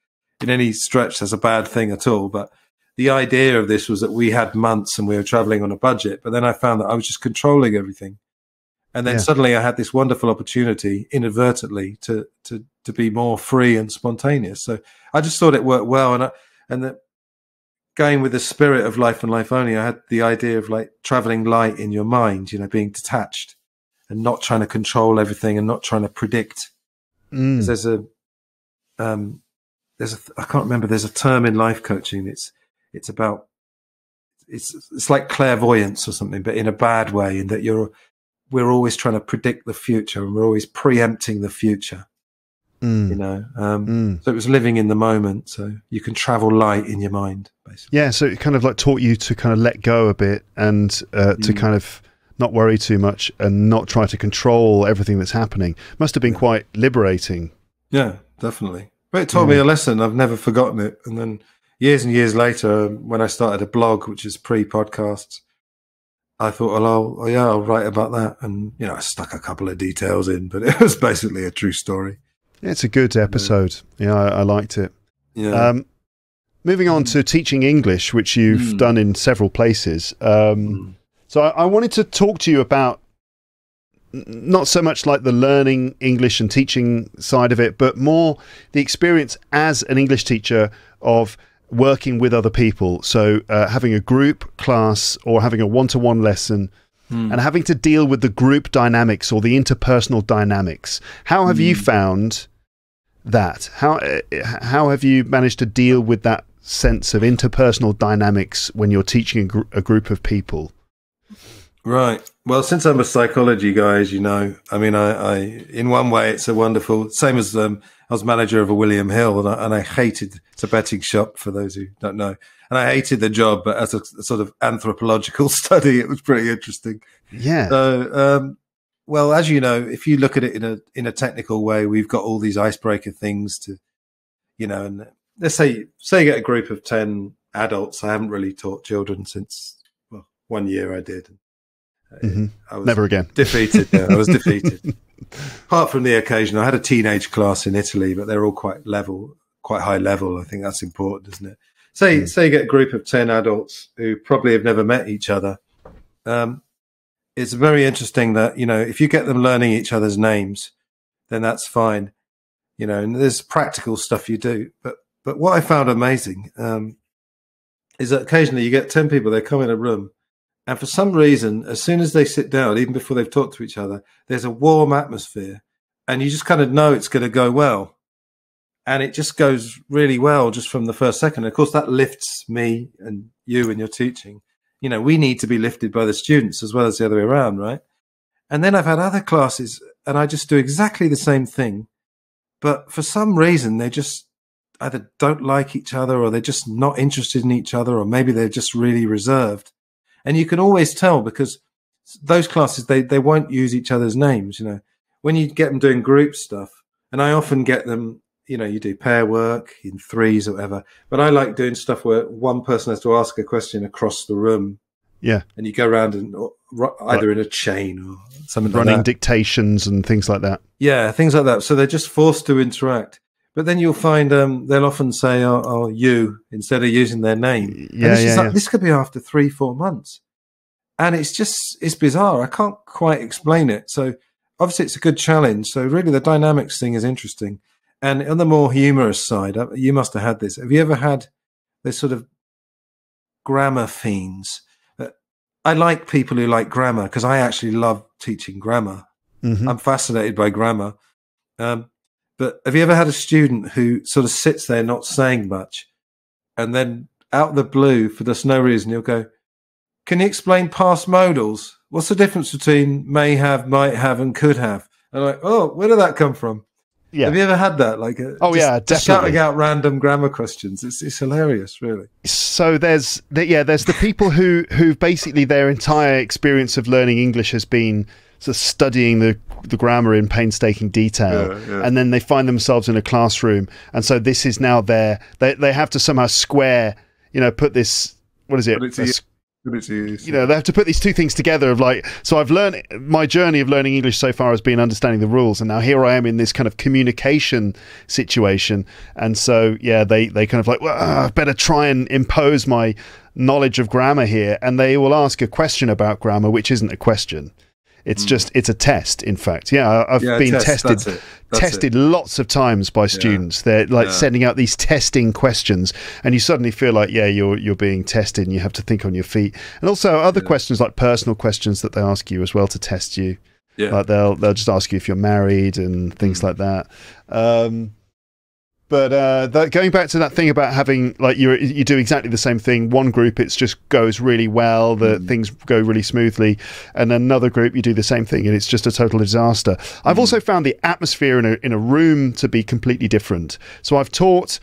in any stretch that's a bad thing at all, but the idea of this was that we had months and we were traveling on a budget, but then I found that I was just controlling everything. And then Yeah. suddenly I had this wonderful opportunity inadvertently to, to, to be more free and spontaneous. So I just thought it worked well. And I, and that going with the spirit of life and life only, I had the idea of like traveling light in your mind, you know, being detached and not trying to control everything and not trying to predict. Mm. There's a, um, there's a, I can't remember, there's a term in life coaching. It's, it's about, it's, it's like clairvoyance or something, but in a bad way in that you're, we're always trying to predict the future and we're always preempting the future, Mm. you know? Um, Mm. so it was living in the moment. So you can travel light in your mind, basically. Yeah, so it kind of like taught you to kind of let go a bit and uh, to Mm. kind of not worry too much and not try to control everything that's happening. Must have been quite liberating. Yeah, definitely. But it taught me a lesson. I've never forgotten it. And then years and years later, when I started a blog, which is pre podcasts, I thought, well, I'll, oh, yeah, I'll write about that. And, you know, I stuck a couple of details in, but <laughs> it was basically a true story. It's a good episode. Yeah, I, I liked it. Yeah. Um, moving on to teaching English, which you've Mm. done in several places. Um, Mm. So I, I wanted to talk to you about not so much like the learning English and teaching side of it, but more the experience as an English teacher of working with other people. So uh, having a group class or having a one-to-one lesson and having to deal with the group dynamics or the interpersonal dynamics. How have you found that? How uh, how have you managed to deal with that sense of interpersonal dynamics when you're teaching a, gr- a group of people? Right. Well, since I'm a psychology guy, as you know, I mean, I, I in one way, it's a wonderful, same as um, I was manager of a William Hill and I, and I hated, it's a betting shop for those who don't know. And I hated the job, but as a, a sort of anthropological <laughs> study, it was pretty interesting. Yeah. So, um, well, as you know, if you look at it in a, in a technical way, we've got all these icebreaker things to, you know, and let's say, say you get a group of 10 adults. I haven't really taught children since, well, one year I did. Mhm. I was Never again. defeated. Yeah, I was <laughs> defeated. Apart from the occasion, I had a teenage class in Italy, but they're all quite level, quite high level. I think that's important, isn't it? Say, say you get a group of 10 adults who probably have never met each other. Um, it's very interesting that, you know, if you get them learning each other's names, then that's fine. You know, and there's practical stuff you do. But, but what I found amazing, um, is that occasionally you get 10 people, they come in a room and for some reason, as soon as they sit down, even before they've talked to each other, there's a warm atmosphere. And you just kind of know it's going to go well. And it just goes really well just from the first second. Of course, that lifts me and you and your teaching. You know, we need to be lifted by the students as well as the other way around, right? And then I've had other classes and I just do exactly the same thing. But for some reason, they just either don't like each other or they're just not interested in each other, or maybe they're just really reserved and you can always tell because those classes they they won't use each other's names you know when you get them doing group stuff and i often get them you know you do pair work in threes or whatever but i like doing stuff where one person has to ask a question across the room Yeah. and you go around and or, either in a chain or something like Running that. dictations and things like that. Yeah, things like that. So they're just forced to interact. But then you'll find um, they'll often say, oh, oh, you, instead of using their name. Yeah, it's yeah, like, yeah. This could be after three, four months. And it's just, it's bizarre. I can't quite explain it. So obviously it's a good challenge. So really the dynamics thing is interesting. And on the more humorous side, uh, you must have had this. Have you ever had this sort of grammar fiends? Uh, I like people who like grammar because I actually love teaching grammar. Mhm. I'm fascinated by grammar. Um, but have you ever had a student who sort of sits there not saying much, and then out of the blue, for just no reason, he'll go, "Can you explain past modals? What's the difference between may have, might have, and could have?" And I'm like, "Oh, where did that come from?" Yeah. Have you ever had that? Like, uh, Oh, yeah, definitely. shouting out random grammar questions. It's it's hilarious, really. so there's the, yeah there's the people who who basically their entire experience of learning english has been sort of studying the the grammar in painstaking detail. Yeah, yeah. and then they find themselves in a classroom. And so this is now their they they have to somehow square you know put this what is it? Put it to A you- s- Put it to use. you know they have to put these two things together of like so i've learned my journey of learning english so far has been understanding the rules. And now here i am in this kind of communication situation. And so yeah they they kind of like well ah, i better try and impose my knowledge of grammar here. And they will ask a question about grammar which isn't a question it's just it's a test in fact. Yeah i've. Yeah, been test, tested that's it, that's tested lots of times by students. They're like Yeah. sending out these testing questions and you suddenly feel like yeah you're you're being tested and you have to think on your feet. And also other questions like personal questions that they ask you as well to test you. Yeah. like they'll they'll just ask you if you're married and things like that. Um but uh, that, going back to that thing about having like you you do exactly the same thing. One group it just goes really well, the things go really smoothly, and another group you do the same thing and it's just a total disaster. I've also found the atmosphere in a in a room to be completely different. So I've taught,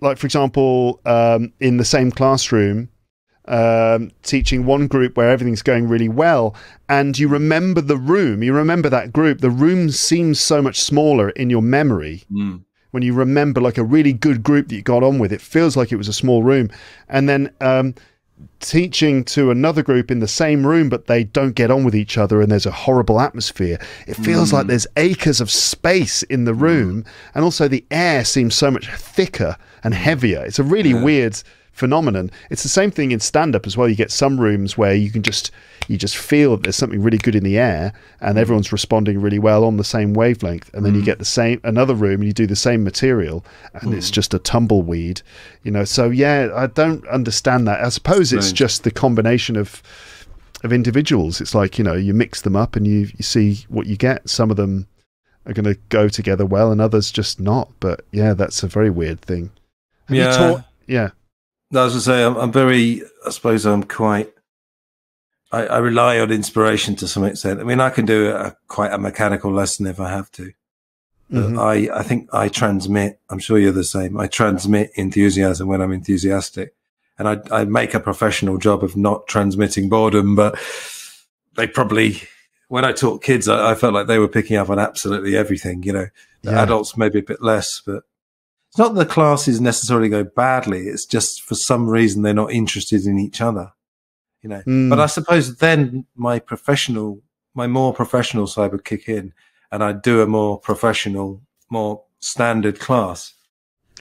like for example, um, in the same classroom, um, teaching one group where everything's going really well, and you remember the room, you remember that group. The room seems so much smaller in your memory Mm. When you remember like a really good group that you got on with. It feels like it was a small room, and then um, teaching to another group in the same room, but they don't get on with each other, and there's a horrible atmosphere. It feels like there's acres of space in the room, and also the air seems so much thicker and heavier. It's a really weird phenomenon. It's the same thing in stand up as well. You get some rooms where you can just you just feel that there's something really good in the air and mm. everyone's responding really well on the same wavelength and then you mm. get the same another room and you do the same material and it's mm. just a tumbleweed you know so yeah i don't understand that i suppose it's Strange. just the combination of of individuals. It's like you know you mix them up and you you see what you get. Some of them are going to go together well, and others just not. But yeah, that's a very weird thing. Have Yeah. you taught? Yeah. No, I say, I'm, I'm very, I suppose I'm quite, I, I rely on inspiration to some extent. I mean, I can do a, quite a mechanical lesson if I have to. But Mhm. I, I think I transmit, I'm sure you're the same. I transmit enthusiasm when I'm enthusiastic. And I, I make a professional job of not transmitting boredom, but they probably, when I taught kids, I, I felt like they were picking up on absolutely everything, you know, Yeah. adults maybe a bit less, but it's not that the classes necessarily go badly. It's just for some reason they're not interested in each other, you know. Mm. But I suppose then my professional, my more professional side would kick in, and I'd do a more professional, more standard class.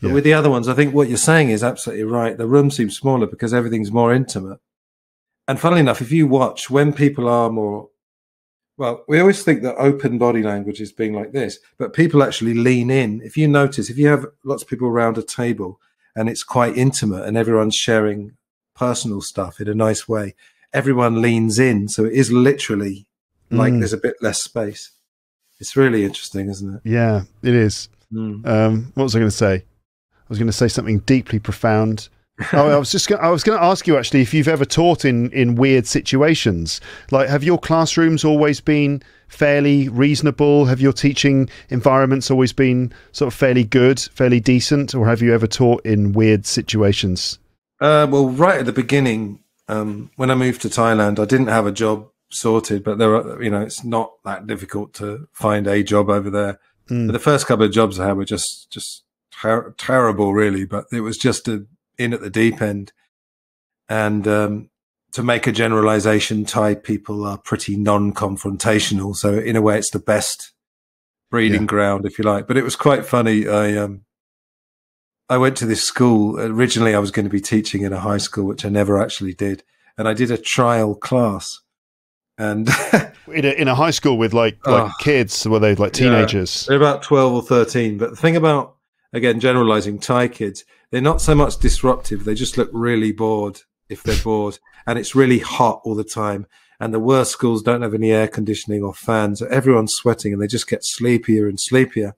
But Yeah. with the other ones, I think what you're saying is absolutely right. The room seems smaller because everything's more intimate. And funnily enough, if you watch when people are more, well, we always think that open body language is being like this, but people actually lean in. If you notice, if you have lots of people around a table and it's quite intimate and everyone's sharing personal stuff in a nice way, everyone leans in. So it is literally like Mm. there's a bit less space. It's really interesting, isn't it? Yeah, it is. Mm. Um, what was I going to say? I was going to say something deeply profound. Oh, I was just gonna, I was going to ask you actually if you've ever taught in in weird situations. Like, have your classrooms always been fairly reasonable? Have your teaching environments always been sort of fairly good, fairly decent, or have you ever taught in weird situations? Uh, well, right at the beginning, um, when I moved to Thailand, I didn't have a job sorted, but there are, you know, it's not that difficult to find a job over there. Mm. But the first couple of jobs I had were just, just ter- terrible, really. But it was just a, in at the deep end. And, um, to make a generalization, Thai people are pretty non-confrontational. So in a way, it's the best breeding Yeah. ground, if you like. But it was quite funny. I, um, I went to this school. Originally, I was going to be teaching in a high school, which I never actually did. And I did a trial class. And <laughs> In a, in a high school with like like Oh. kids, were they like Yeah. teenagers? they're about 12 or 13. But the thing about, again, generalizing Thai kids, they're not so much disruptive. They just look really bored if they're bored. And it's really hot all the time. And the worst schools don't have any air conditioning or fans. So everyone's sweating and they just get sleepier and sleepier.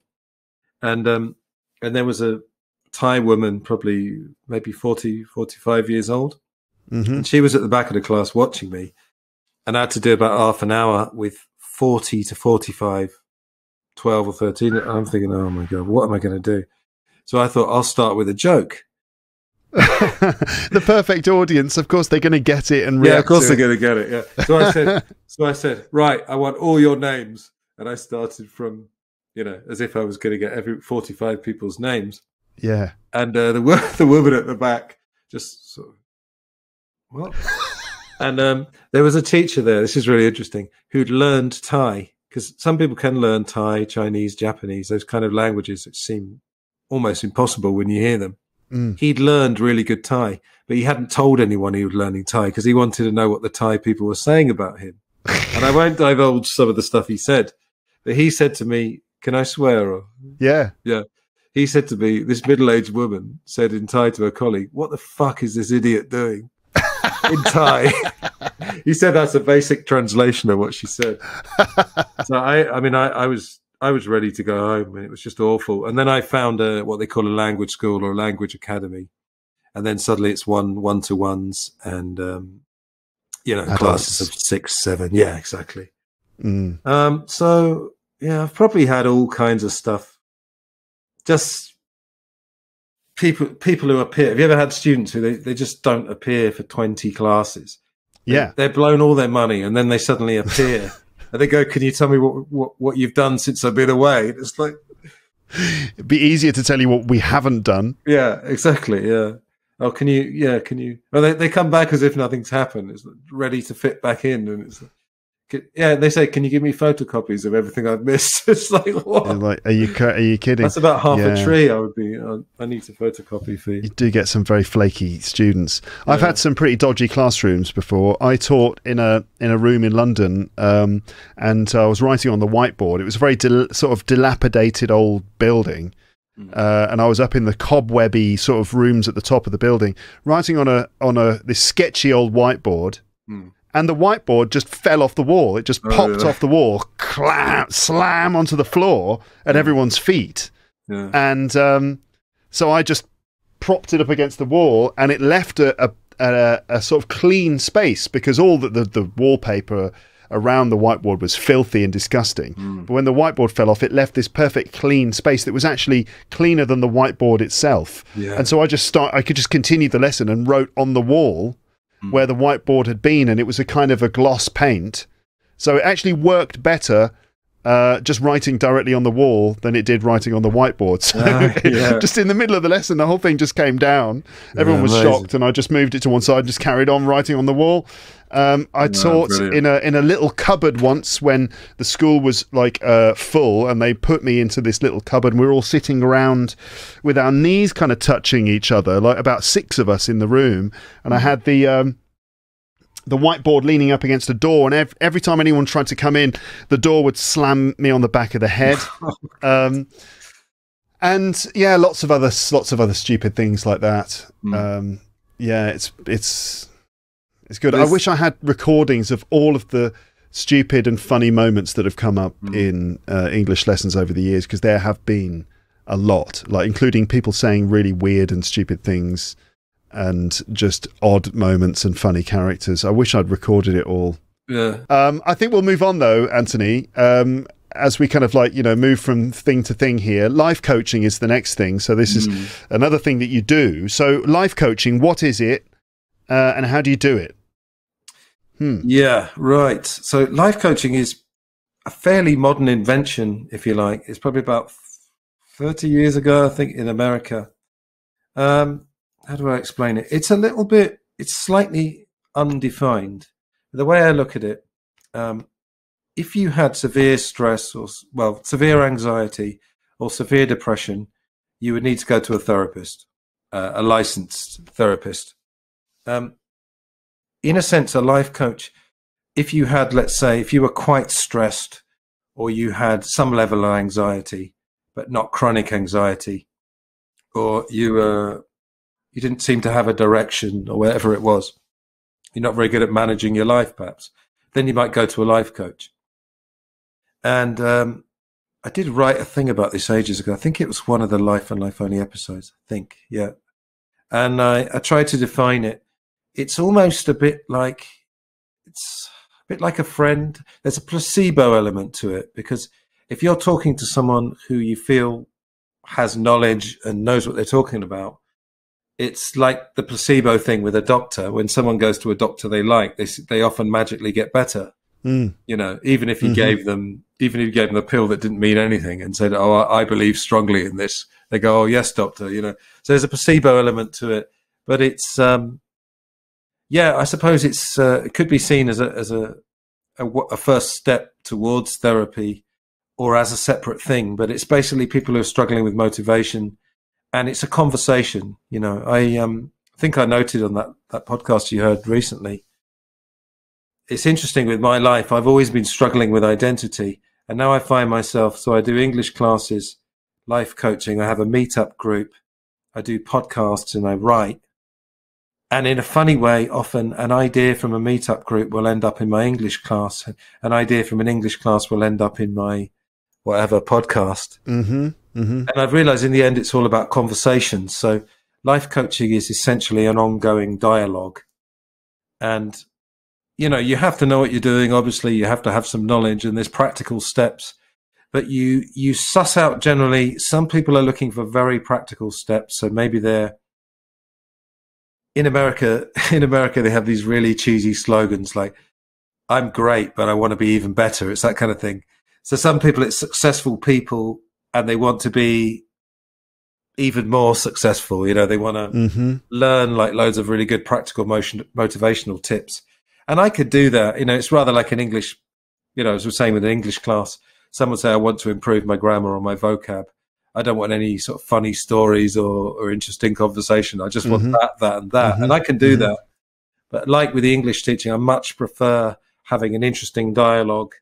And, um, and there was a Thai woman, probably maybe 40, 45 years old. hmm And she was at the back of the class watching me. And I had to do about half an hour with 40 to 45, 12 or 13. And I'm thinking, oh my God, what am I going to do? So I thought I'll start with a joke. <laughs> the perfect audience. Of course, they're going to get it and react. yeah, of course they're going to get it. Yeah. So I said, <laughs> so I said, right, I want all your names. And I started from, you know, as if I was going to get every 45 people's names. Yeah. And uh, the <laughs> the woman at the back just sort of what? and um, there was a teacher there. This is really interesting. Who'd learned Thai because some people can learn Thai, Chinese, Japanese, those kind of languages that seem almost impossible when you hear them. Mm. He'd learned really good Thai, but he hadn't told anyone he was learning Thai because he wanted to know what the Thai people were saying about him. <laughs> and I won't divulge some of the stuff he said, but he said to me, "Can I swear?" Or Yeah. he said to me, this middle-aged woman said in Thai to her colleague, "What the fuck is this idiot doing?" in Thai. <laughs> he said that's a basic translation of what she said. <laughs> so I, I mean, I, I was, I was ready to go home, and it was just awful. And then I found a what they call a language school or a language academy, and then suddenly it's one one to ones and um, you know Adults. classes of six, seven. Yeah, exactly. Mm. Um, so yeah, I've probably had all kinds of stuff. Just people people who appear. Have you ever had students who they, they just don't appear for twenty classes? They- Yeah. they've blown all their money and then they suddenly <laughs> appear. And they go, "Can you tell me what, what what you've done since I've been away?" And it's like, It'd be easier to tell you what we haven't done. yeah, exactly, yeah. Oh, can you? Yeah, can you? Well, they they come back as if nothing's happened. It's ready to fit back in, and it's. Can, yeah, they say, "Can you give me photocopies of everything I've missed?" <laughs> It's like, what? Like, are you are you kidding? That's about half Yeah. a tree. I would be. I, I need to photocopy for you. You do get some very flaky students. I've had some pretty dodgy classrooms before. I taught in a in a room in London, um, and I was writing on the whiteboard. It was a very dil- sort of dilapidated old building, Mm. uh, and I was up in the cobwebby sort of rooms at the top of the building, writing on a on a this sketchy old whiteboard. Mm. And the whiteboard just fell off the wall. It just Oh, popped off the wall, clam, slam onto the floor at everyone's feet. Yeah. And um, so I just propped it up against the wall, and it left a, a, a, a sort of clean space because all the, the, the wallpaper around the whiteboard was filthy and disgusting. But when the whiteboard fell off, it left this perfect clean space that was actually cleaner than the whiteboard itself. Yeah. And so I just start. I could just continue the lesson and wrote on the wall where the whiteboard had been, and it was a kind of a gloss paint. So it actually worked better uh, just writing directly on the wall than it did writing on the whiteboard. <laughs> So Ah, yeah. just in the middle of the lesson, the whole thing just came down. Everyone was amazing. shocked, and I just moved it to one side and just carried on writing on the wall. Um, I taught brilliant. in a in a little cupboard once when the school was like uh, full, and they put me into this little cupboard. And we were all sitting around with our knees kind of touching each other, like about six of us in the room. And I had the um, the whiteboard leaning up against a door, and ev- every time anyone tried to come in, the door would slam me on the back of the head. <laughs> um, and yeah, lots of other lots of other stupid things like that. Um, yeah, it's it's it's good. I wish I had recordings of all of the stupid and funny moments that have come up in uh, English lessons over the years because there have been a lot, like including people saying really weird and stupid things and just odd moments and funny characters. I wish I'd recorded it all. Yeah. Um, I think we'll move on though, Antony. Um, as we kind of like you know move from thing to thing here, life coaching is the next thing. So this is another thing that you do. So life coaching, what is it, uh, and how do you do it? Hmm. Yeah, right. So life coaching is a fairly modern invention, if you like. It's probably about 30 years ago, I think, in America. Um, how do I explain it? It's a little bit, it's slightly undefined. The way I look at it, um, if you had severe stress or, well, severe anxiety or severe depression, you would need to go to a therapist, uh, a licensed therapist. Um, in a sense, a life coach, if you had, let's say, if you were quite stressed or you had some level of anxiety, but not chronic anxiety, or you were, you didn't seem to have a direction or whatever it was, you're not very good at managing your life, perhaps, then you might go to a life coach. And um, I did write a thing about this ages ago. I think it was one of the Life and Life Only episodes. I think, yeah. And I, I tried to define it it's almost a bit like it's a bit like a friend. There's a placebo element to it because if you're talking to someone who you feel has knowledge and knows what they're talking about, it's like the placebo thing with a doctor. When someone goes to a doctor they like, they they often magically get better. Mm. You know, even if you Mhm. gave them, even if you gave them a pill that didn't mean anything and said, "Oh, I I believe strongly in this," they go, "Oh, yes, doctor." You know, so there's a placebo element to it, but it's um, yeah, I suppose it's uh, it could be seen as a as a, a a first step towards therapy, or as a separate thing. But it's basically people who are struggling with motivation, and it's a conversation. You know, I um think I noted on that that podcast you heard recently. It's interesting with my life. I've always been struggling with identity, and now I find myself. So I do English classes, life coaching. I have a meetup group. I do podcasts, and I write. And in a funny way, often an idea from a meetup group will end up in my English class. An idea from an English class will end up in my whatever podcast. Mm-hmm. Mm-hmm. And I've realized in the end, it's all about conversations. So life coaching is essentially an ongoing dialogue. And, you know, you have to know what you're doing. Obviously, you have to have some knowledge and there's practical steps. But you, you suss out generally, some people are looking for very practical steps. So maybe they're, in America, <laughs> in America, they have these really cheesy slogans like, I'm great, but I want to be even better. It's that kind of thing. So some people, it's successful people and they want to be even more successful. You know, they want to Mm-hmm. learn like loads of really good practical motion, motivational tips. And I could do that. You know, it's rather like an English, you know, as we're saying with an English class, someone say, I want to improve my grammar or my vocab. I don't want any sort of funny stories or, or interesting conversation. I just want Mhm. that, that, and that. Mhm. And I can do Mhm. that. But like with the English teaching, I much prefer having an interesting dialogue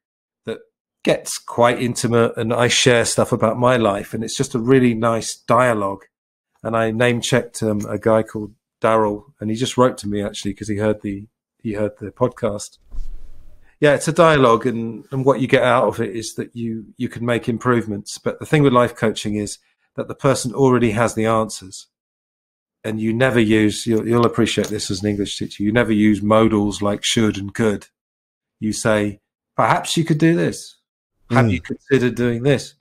that gets quite intimate and I share stuff about my life. And it's just a really nice dialogue. And I name checked um, a guy called Daryl and he just wrote to me actually because he heard the, you heard the podcast. Yeah, it's a dialogue, and, and what you get out of it is that you you can make improvements. But the thing with life coaching is that the person already has the answers, and you never use. You'll, you'll appreciate this as an English teacher. You never use modals like should and could. You say, perhaps you could do this. Have Mm. you considered doing this?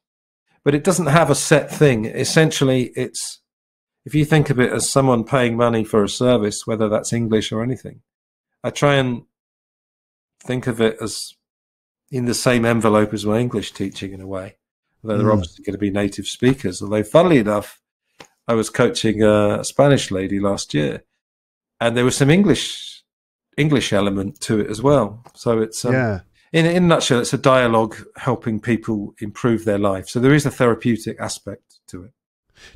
But it doesn't have a set thing. Essentially, it's if you think of it as someone paying money for a service, whether that's English or anything, I try and think of it as in the same envelope as my English teaching in a way. Although they're Mm. obviously going to be native speakers. Although, funnily enough, I was coaching a Spanish lady last year, and there was some English English element to it as well. So it's um, yeah. in, in a nutshell, it's a dialogue helping people improve their life. So there is a therapeutic aspect to it.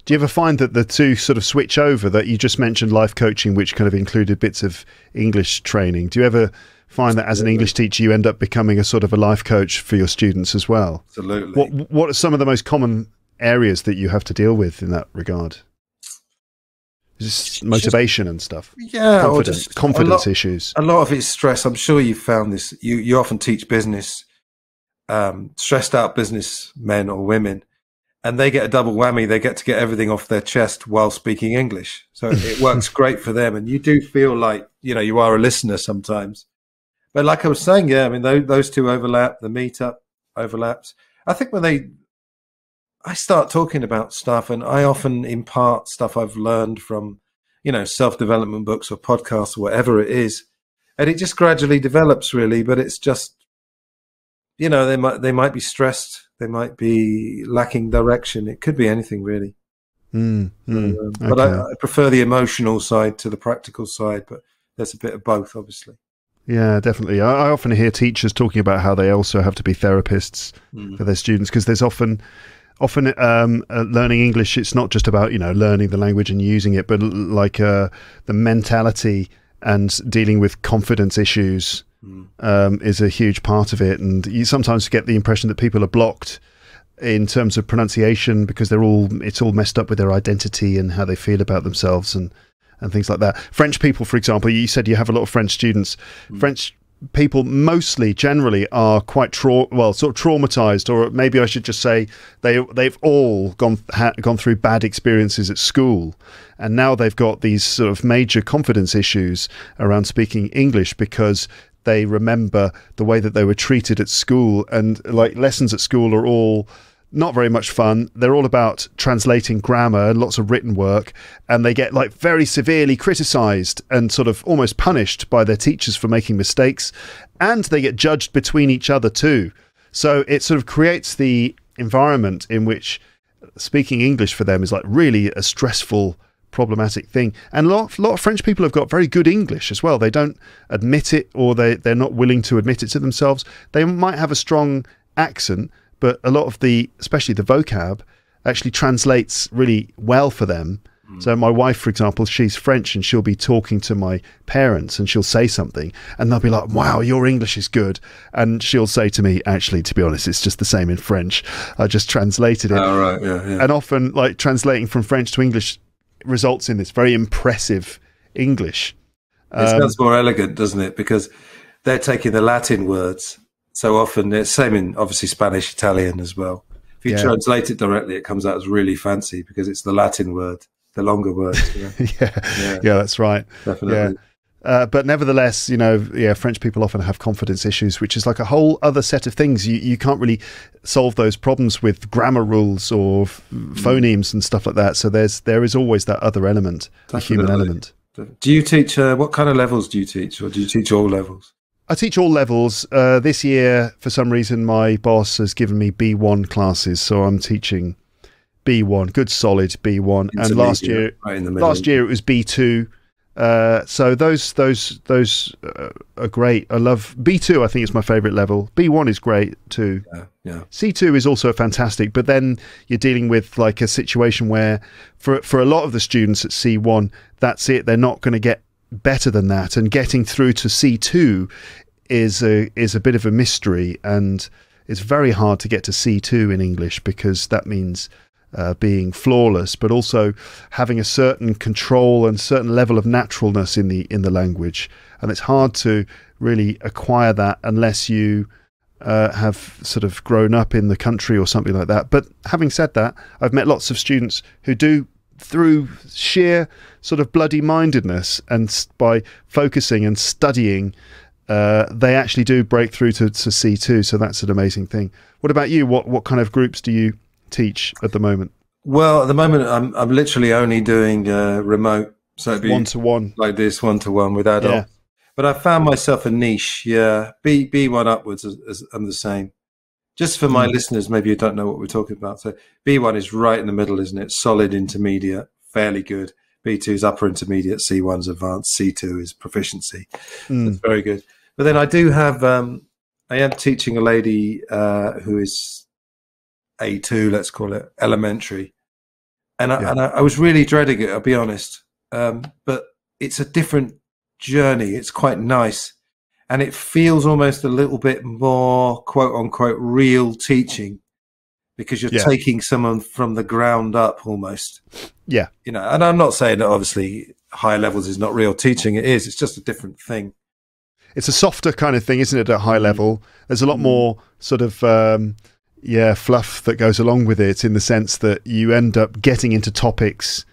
Do you ever find that the two sort of switch over? That you just mentioned life coaching, which kind of included bits of English training. Do you ever find that as an English teacher, you end up becoming a sort of a life coach for your students as well? Absolutely. What What are some of the most common areas that you have to deal with in that regard? Just motivation and stuff. yeah, confidence, just confidence a lot, issues. a lot of it's stress. I'm sure you've found this. You you often teach business, um, stressed out business men or women, and they get a double whammy. They get to get everything off their chest while speaking English, so it works <laughs> great for them. And you do feel like you know you are a listener sometimes. But like I was saying, yeah, I mean those, those two overlap. The meetup overlaps. I think when they, I start talking about stuff, and I often impart stuff I've learned from, you know, self development books or podcasts or whatever it is, and it just gradually develops, really. But it's just, you know, they might they might be stressed, they might be lacking direction. It could be anything, really. Mm, mm, Um, But okay. I, I prefer the emotional side to the practical side. But there's a bit of both, obviously. Yeah, definitely. I, I often hear teachers talking about how they also have to be therapists Mm. for their students because there's often often um, uh, learning English. It's not just about you know learning the language and using it, but like uh, the mentality and dealing with confidence issues Mm. um, is a huge part of it. And you sometimes get the impression that people are blocked in terms of pronunciation because they're all it's all messed up with their identity and how they feel about themselves and and things like that. French people, for example, you said you have a lot of French students. Mm. French people mostly generally are quite tra- well sort of traumatized or maybe I should just say they they've all gone ha- gone through bad experiences at school and now they've got these sort of major confidence issues around speaking English because they remember the way that they were treated at school and like lessons at school are all not very much fun. They're all about translating grammar and lots of written work, and they get like very severely criticized and sort of almost punished by their teachers for making mistakes, and they get judged between each other too. So it sort of creates the environment in which speaking English for them is like really a stressful problematic thing and a lot, lot of french people have got very good english as well they don't admit it or they, they're not willing to admit it to themselves they might have a strong accent but a lot of the especially the vocab actually translates really well for them so my wife for example she's french and she'll be talking to my parents and she'll say something and they'll be like wow your english is good and she'll say to me actually to be honest it's just the same in french i just translated it Oh, right. Yeah. Yeah. and often like translating from french to english results in this very impressive english It Um, sounds more elegant, doesn't it? Because they're taking the Latin words. So often it's same in obviously Spanish, Italian as well. If you Yeah. translate it directly, it comes out as really fancy because it's the Latin word, the longer word. you know? <laughs> yeah, Yeah. yeah that's right Definitely. yeah uh, but nevertheless, you know, yeah, French people often have confidence issues, which is like a whole other set of things. You you can't really solve those problems with grammar rules or f- phonemes and stuff like that. So there's there is always that other element, the human element. Do you teach? Uh, what kind of levels do you teach, or do you teach all levels? I teach all levels. Uh, this year, for some reason, my boss has given me B1 classes, so I'm teaching B1, good solid B1. And last year, right in the middle. last year it was B2. Uh, so those those those uh, are great. I love B2. I think it's my favorite level. B1 is great too. Yeah, yeah. C2 is also fantastic, but then you're dealing with like a situation where for for a lot of the students at C1, that's it. They're not going to get better than that, and getting through to C2 is a is a bit of a mystery, and it's very hard to get to C2 in English because that means uh, being flawless, but also having a certain control and certain level of naturalness in the in the language. And it's hard to really acquire that unless you uh, have sort of grown up in the country or something like that. But having said that, I've met lots of students who do through sheer sort of bloody mindedness and by focusing and studying uh, they actually do break through to, to C2. So that's an amazing thing. What about you? What what kind of groups do you teach at the moment? Well, at the moment, I'm I'm literally only doing uh, remote, so it'd be one to one like this, one to one with adults. Yeah. But I found myself a niche. Yeah, B B one upwards. As, as I'm the same. Just for my mm. listeners, maybe you don't know what we're talking about. So B one is right in the middle, isn't it? Solid intermediate, fairly good. B two is upper intermediate. C one's advanced. C two is proficiency. Mm. That's very good. But then I do have, um, I am teaching a lady uh, who is A2, let's call it, elementary. And I, yeah. and I, I was really dreading it, I'll be honest. Um, but it's a different journey. It's quite nice. And it feels almost a little bit more quote unquote real teaching because you're yeah. taking someone from the ground up almost. Yeah. You know, and I'm not saying that obviously higher levels is not real teaching. It is. It's just a different thing it's a softer kind of thing, isn't it? At a high mm. level, there's a lot mm. more sort of um, yeah fluff that goes along with it in the sense that you end up getting into topics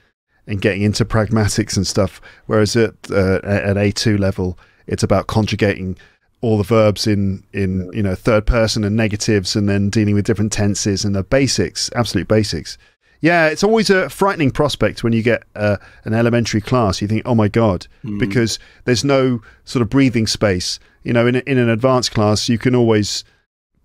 and getting into pragmatics and stuff. Whereas at uh, at A two level, it's about conjugating all the verbs in in you know third person and negatives, and then dealing with different tenses and the basics, absolute basics. Yeah, it's always a frightening prospect when you get uh, an elementary class. You think, oh my God, mm. because there's no sort of breathing space. You know, in, in an advanced class, you can always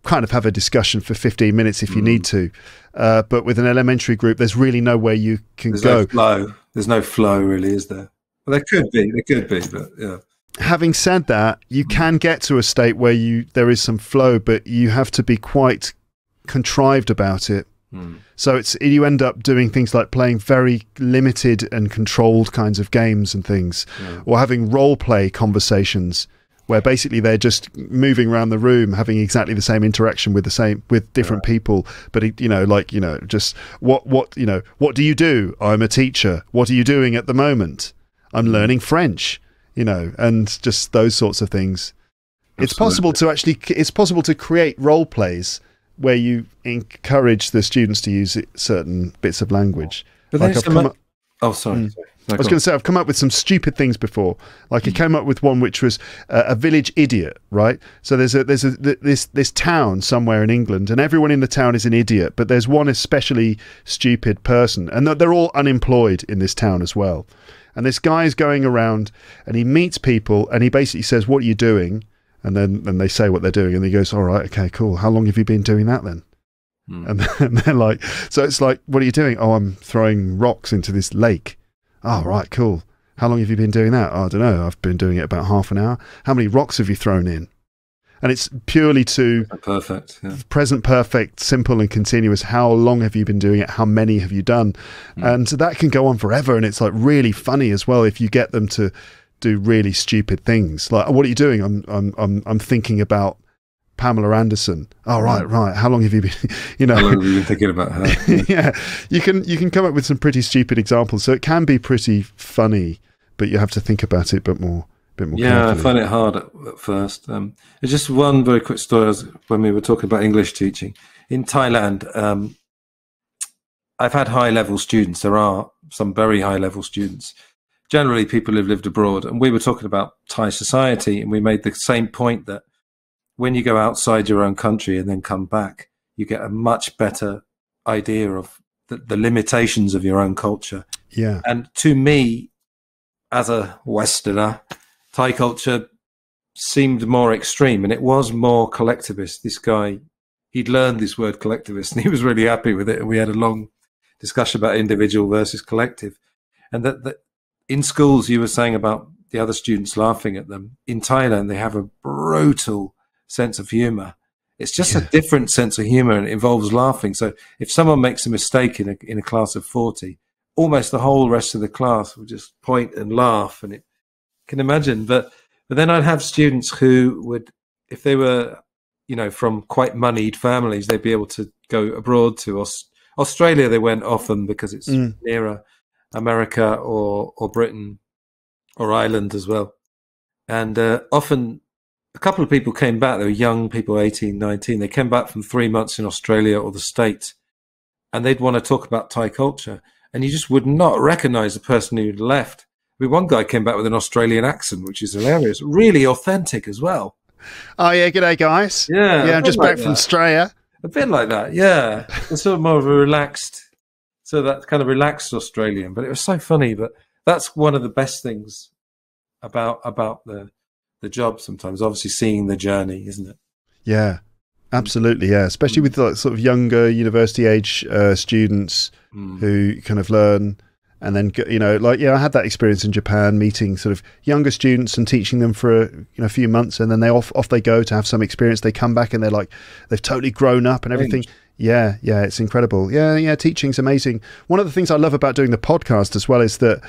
kind of have a discussion for 15 minutes if you mm. need to. Uh, but with an elementary group, there's really nowhere you can there's go. No flow. There's no flow, really, is there? Well, there could be. There could be, but yeah. Having said that, you mm. can get to a state where you there is some flow, but you have to be quite contrived about it Mm. So it's you end up doing things like playing very limited and controlled kinds of games and things, yeah. or having role play conversations where basically they're just moving around the room, having exactly the same interaction with the same with different yeah. people. But you know, like you know, just what what you know, what do you do? I'm a teacher. What are you doing at the moment? I'm hmm. learning French. You know, and just those sorts of things. Absolutely. It's possible to actually. It's possible to create role plays where you encourage the students to use certain bits of language. But like I've come up, oh, sorry. Mm, sorry. No, I was going to say I've come up with some stupid things before. Like mm. I came up with one which was uh, a village idiot, right? So there's a there's a this this town somewhere in England, and everyone in the town is an idiot, but there's one especially stupid person, and they're all unemployed in this town as well. And this guy is going around, and he meets people, and he basically says, "What are you doing?" and then and they say what they're doing, and he goes, "All right, okay, cool. How long have you been doing that then?" Hmm. And, <laughs> and they're like, "So it's like, what are you doing? Oh, I'm throwing rocks into this lake. Oh, right, cool. How long have you been doing that? Oh, I don't know. I've been doing it about half an hour. How many rocks have you thrown in? And it's purely to perfect, yeah. present perfect, simple and continuous. How long have you been doing it? How many have you done? Mm. And that can go on forever. And it's like really funny as well if you get them to do really stupid things. Like, what are you doing? I'm I'm I'm I'm thinking about Pamela Anderson. Oh right, mm. right. How long have you been? <laughs> You know, how long have you been thinking about her? Yeah. <laughs> yeah, you can you can come up with some pretty stupid examples. So it can be pretty funny, but you have to think about it a bit more. Bit more yeah, carefully. I find it hard at, at first. Um, it's just one very quick story. when we were talking about English teaching in Thailand, um, I've had high level students. There are some very high level students generally people who've lived abroad. And we were talking about Thai society, and we made the same point that when you go outside your own country and then come back, you get a much better idea of the, the limitations of your own culture. Yeah. And to me, as a Westerner, Thai culture seemed more extreme and it was more collectivist. This guy, he'd learned this word collectivist <laughs> and he was really happy with it. And we had a long discussion about individual versus collective. And that, that in schools, you were saying about the other students laughing at them. In Thailand, they have a brutal sense of humor. It's just yeah. a different sense of humor and it involves laughing. So if someone makes a mistake in a, in a class of 40, almost the whole rest of the class will just point and laugh. And it can imagine. But, but then I'd have students who would, if they were, you know, from quite moneyed families, they'd be able to go abroad to Aus- Australia, they went often because it's Mm. nearer America or or Britain or Ireland as well. And uh, often a couple of people came back. They were young people, 18, 19. They came back from three months in Australia or the States, and they'd want to talk about Thai culture. And you just would not recognize the person who'd left. I mean, one guy came back with an Australian accent, which is hilarious, really authentic as well. Oh yeah, g'day guys. Yeah, yeah, I'm just like back from that. Australia. A bit like that, yeah. It's sort of more of a relaxed, so that kind of relaxed Australian. But it was so funny. But that's one of the best things about about the the job. Sometimes, obviously, seeing the journey, isn't it? Yeah, absolutely. Yeah, especially with like sort of younger university age uh, students Mm. who kind of learn and then you know like yeah i had that experience in japan meeting sort of younger students and teaching them for a you know a few months and then they off off they go to have some experience. They come back and they're like they've totally grown up and everything. Yeah yeah it's incredible. Yeah yeah teaching's amazing. One of the things i love about doing the podcast as well is that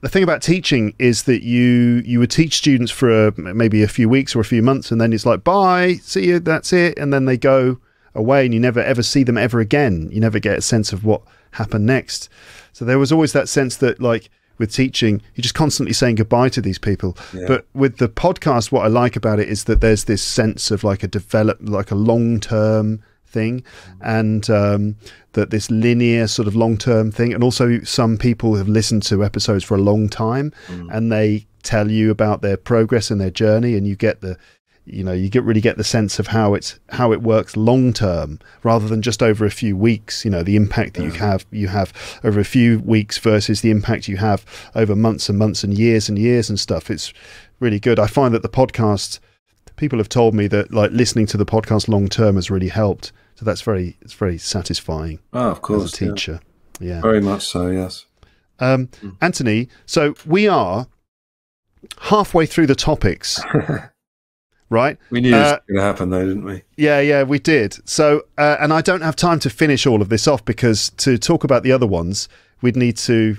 the thing about teaching is that you you would teach students for a, maybe a few weeks or a few months and then it's like bye see you that's it and then they go away and you never ever see them ever again. You never get a sense of what happened next. So there was always that sense that like with teaching you're just constantly saying goodbye to these people. Yeah. but with the podcast what i like about it is that there's this sense of like a develop like a long term thing and um, that this linear sort of long term thing. And also some people have listened to episodes for a long time and they tell you about their progress and their journey and you get the you know you get really get the sense of how it's how it works long term rather than just over a few weeks you know the impact that you have you have over a few weeks versus the impact you have over months and months and years and years and stuff. It's really good. I find that the podcast people have told me that like listening to the podcast long term has really helped. So that's very it's very satisfying Oh, of as course, a yeah. teacher. Yeah, Very much so. Yes. Um, Antony, so we are halfway through the topics, <laughs> right? We knew Uh, this was going to happen, though, didn't we? Yeah, yeah, we did. So, uh, and I don't have time to finish all of this off because to talk about the other ones, we'd need to,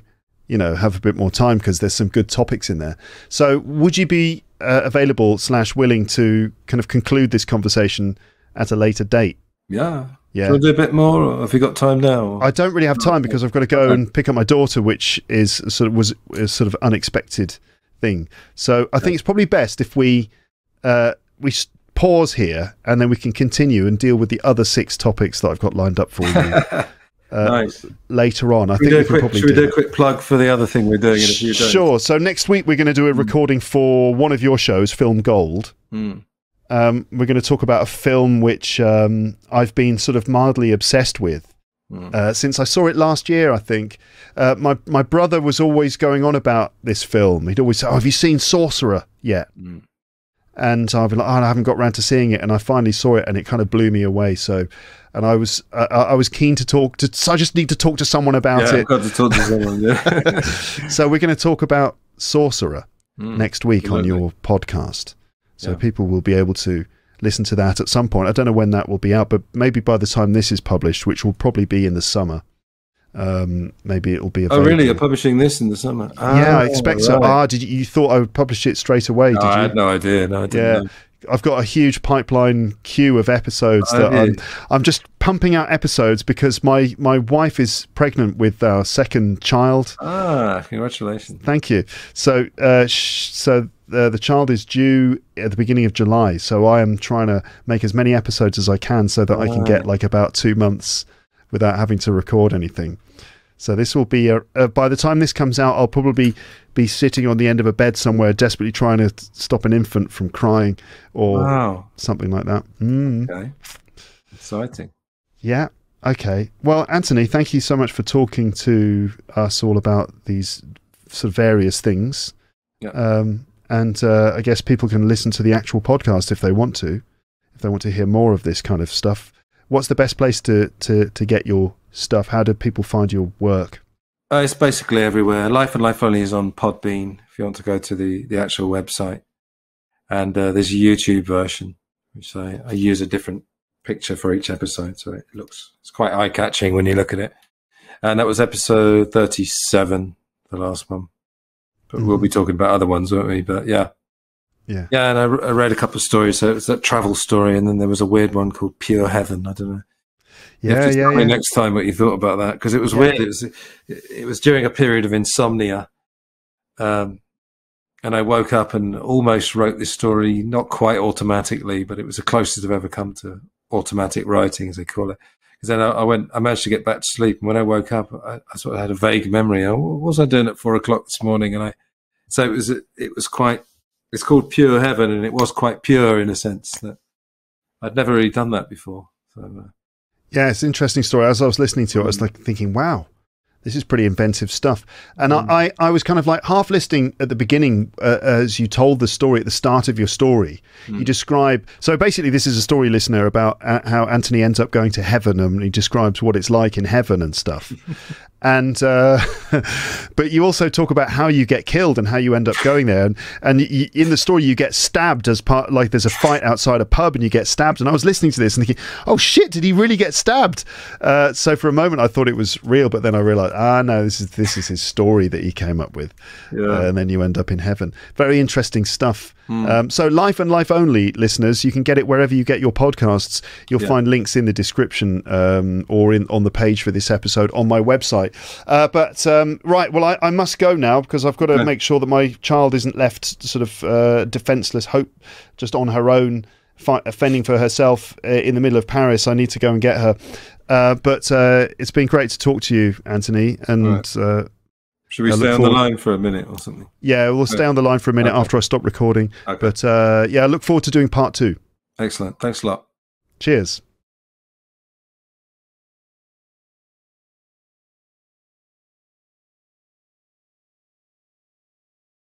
you know, have a bit more time because there's some good topics in there. So, would you be uh, available slash willing to kind of conclude this conversation at a later date? Yeah. Yeah. Want to do a bit more, or have you got time now? I don't really have time because I've got to go and pick up my daughter, which is sort of was a sort of unexpected thing. So I think it's probably best if we uh, we pause here and then we can continue and deal with the other six topics that I've got lined up for you <laughs> uh, nice. later on. I Should we, think we can quick, probably should we do. do a quick plug for the other thing we're doing in a few days? Sure. So next week we're going to do a recording for one of your shows, Film Gold. Hmm. Um, we're going to talk about a film which um, I've been sort of mildly obsessed with Hmm. uh, since I saw it last year. I think uh, my my brother was always going on about this film. He'd always say, "Oh, have you seen Sorcerer yet?" Hmm. And I've been like, "Oh, I haven't got round to seeing it." And I finally saw it, and it kind of blew me away. So, and I was uh, I was keen to talk to. So I just need to talk to someone about Yeah, I've it. got to talk to someone. Yeah. <laughs> So we're going to talk about Sorcerer Hmm. next week on your podcast. So Yeah. people will be able to listen to that at some point. I don't know when that will be out, but maybe by the time this is published, which will probably be in the summer, um, maybe it will be Oh, really? You're publishing this in the summer? yeah, I Ah, expect so. Ah, did you, you thought I would publish it straight away? No, Did I had no idea. No, I didn't Yeah. know. I've got a huge pipeline queue of episodes Oh, that I'm. I'm just pumping out episodes because my, my wife is pregnant with our second child. Ah, congratulations. Thank you. So, uh, sh- so uh, the child is due at the beginning of July. So I am trying to make as many episodes as I can so that I can get like about two months without having to record anything. So this will be a, uh, by the time this comes out, I'll probably be sitting on the end of a bed somewhere, desperately trying to stop an infant from crying or Wow. something like that. Mm. Okay. Exciting. Yeah. Okay. Well, Antony, thank you so much for talking to us all about these sort of various things. Yeah. Um, and uh, I guess people can listen to the actual podcast if they want to, if they want to hear more of this kind of stuff. What's the best place to, to, to get your stuff? How do people find your work? Uh, it's basically everywhere. Life and Life Only is on Podbean if you want to go to the, the actual website. And uh, there's a YouTube version, which I, I use a different picture for each episode. So it looks, it's quite eye catching when you look at it. And that was episode 37, the last one. But we'll be talking about other ones, won't we? But yeah. Yeah. Yeah, and I, I read a couple of stories. So it was that travel story, and then there was a weird one called Pure Heaven. I don't know. Yeah, yeah, yeah. next time what you thought about that because it was Yeah. weird. It was it was during a period of insomnia, um, and I woke up and almost wrote this story, not quite automatically, but it was the closest I've ever come to automatic writing, as they call it. Because then I, I went, I managed to get back to sleep, and when I woke up, I, I sort of had a vague memory. Oh, what was I doing at four o'clock this morning? And I, so it was it was quite. It's called Pure Heaven, and it was quite pure in a sense that I'd never really done that before. So. Uh, Yeah, it's an interesting story. As I was listening to it, I was like thinking, wow, this is pretty inventive stuff. And I, I, I was kind of like half listening at the beginning uh, as you told the story at the start of your story. You describe, so basically, this is a story listener about uh, how Antony ends up going to heaven and he describes what it's like in heaven and stuff. <laughs> and, uh, <laughs> but you also talk about how you get killed and how you end up going there. And, and y in the story, you get stabbed as part, like there's a fight outside a pub and you get stabbed. And I was listening to this and thinking, oh shit, did he really get stabbed? Uh, so for a moment, I thought it was real, but then I realized, ah, no, this is this is his story that he came up with, Yeah. uh, and then you end up in heaven. Very interesting stuff. Um, so life and life only, listeners, you can get it wherever you get your podcasts. You'll Yeah. find links in the description um, or in on the page for this episode on my website. Uh, but um, right, well, I, I must go now because I've got to make sure that my child isn't left sort of uh, defenseless, hope just on her own. Fight, fending for herself uh, in the middle of Paris. I need to go and get her. Uh, but uh, it's been great to talk to you, Antony. And Right. Should we I stay on the line for a minute or something? yeah, we'll stay on the line for a minute Okay. after I stop recording. Okay. But uh, yeah, I look forward to doing part two. Excellent. Thanks a lot. Cheers.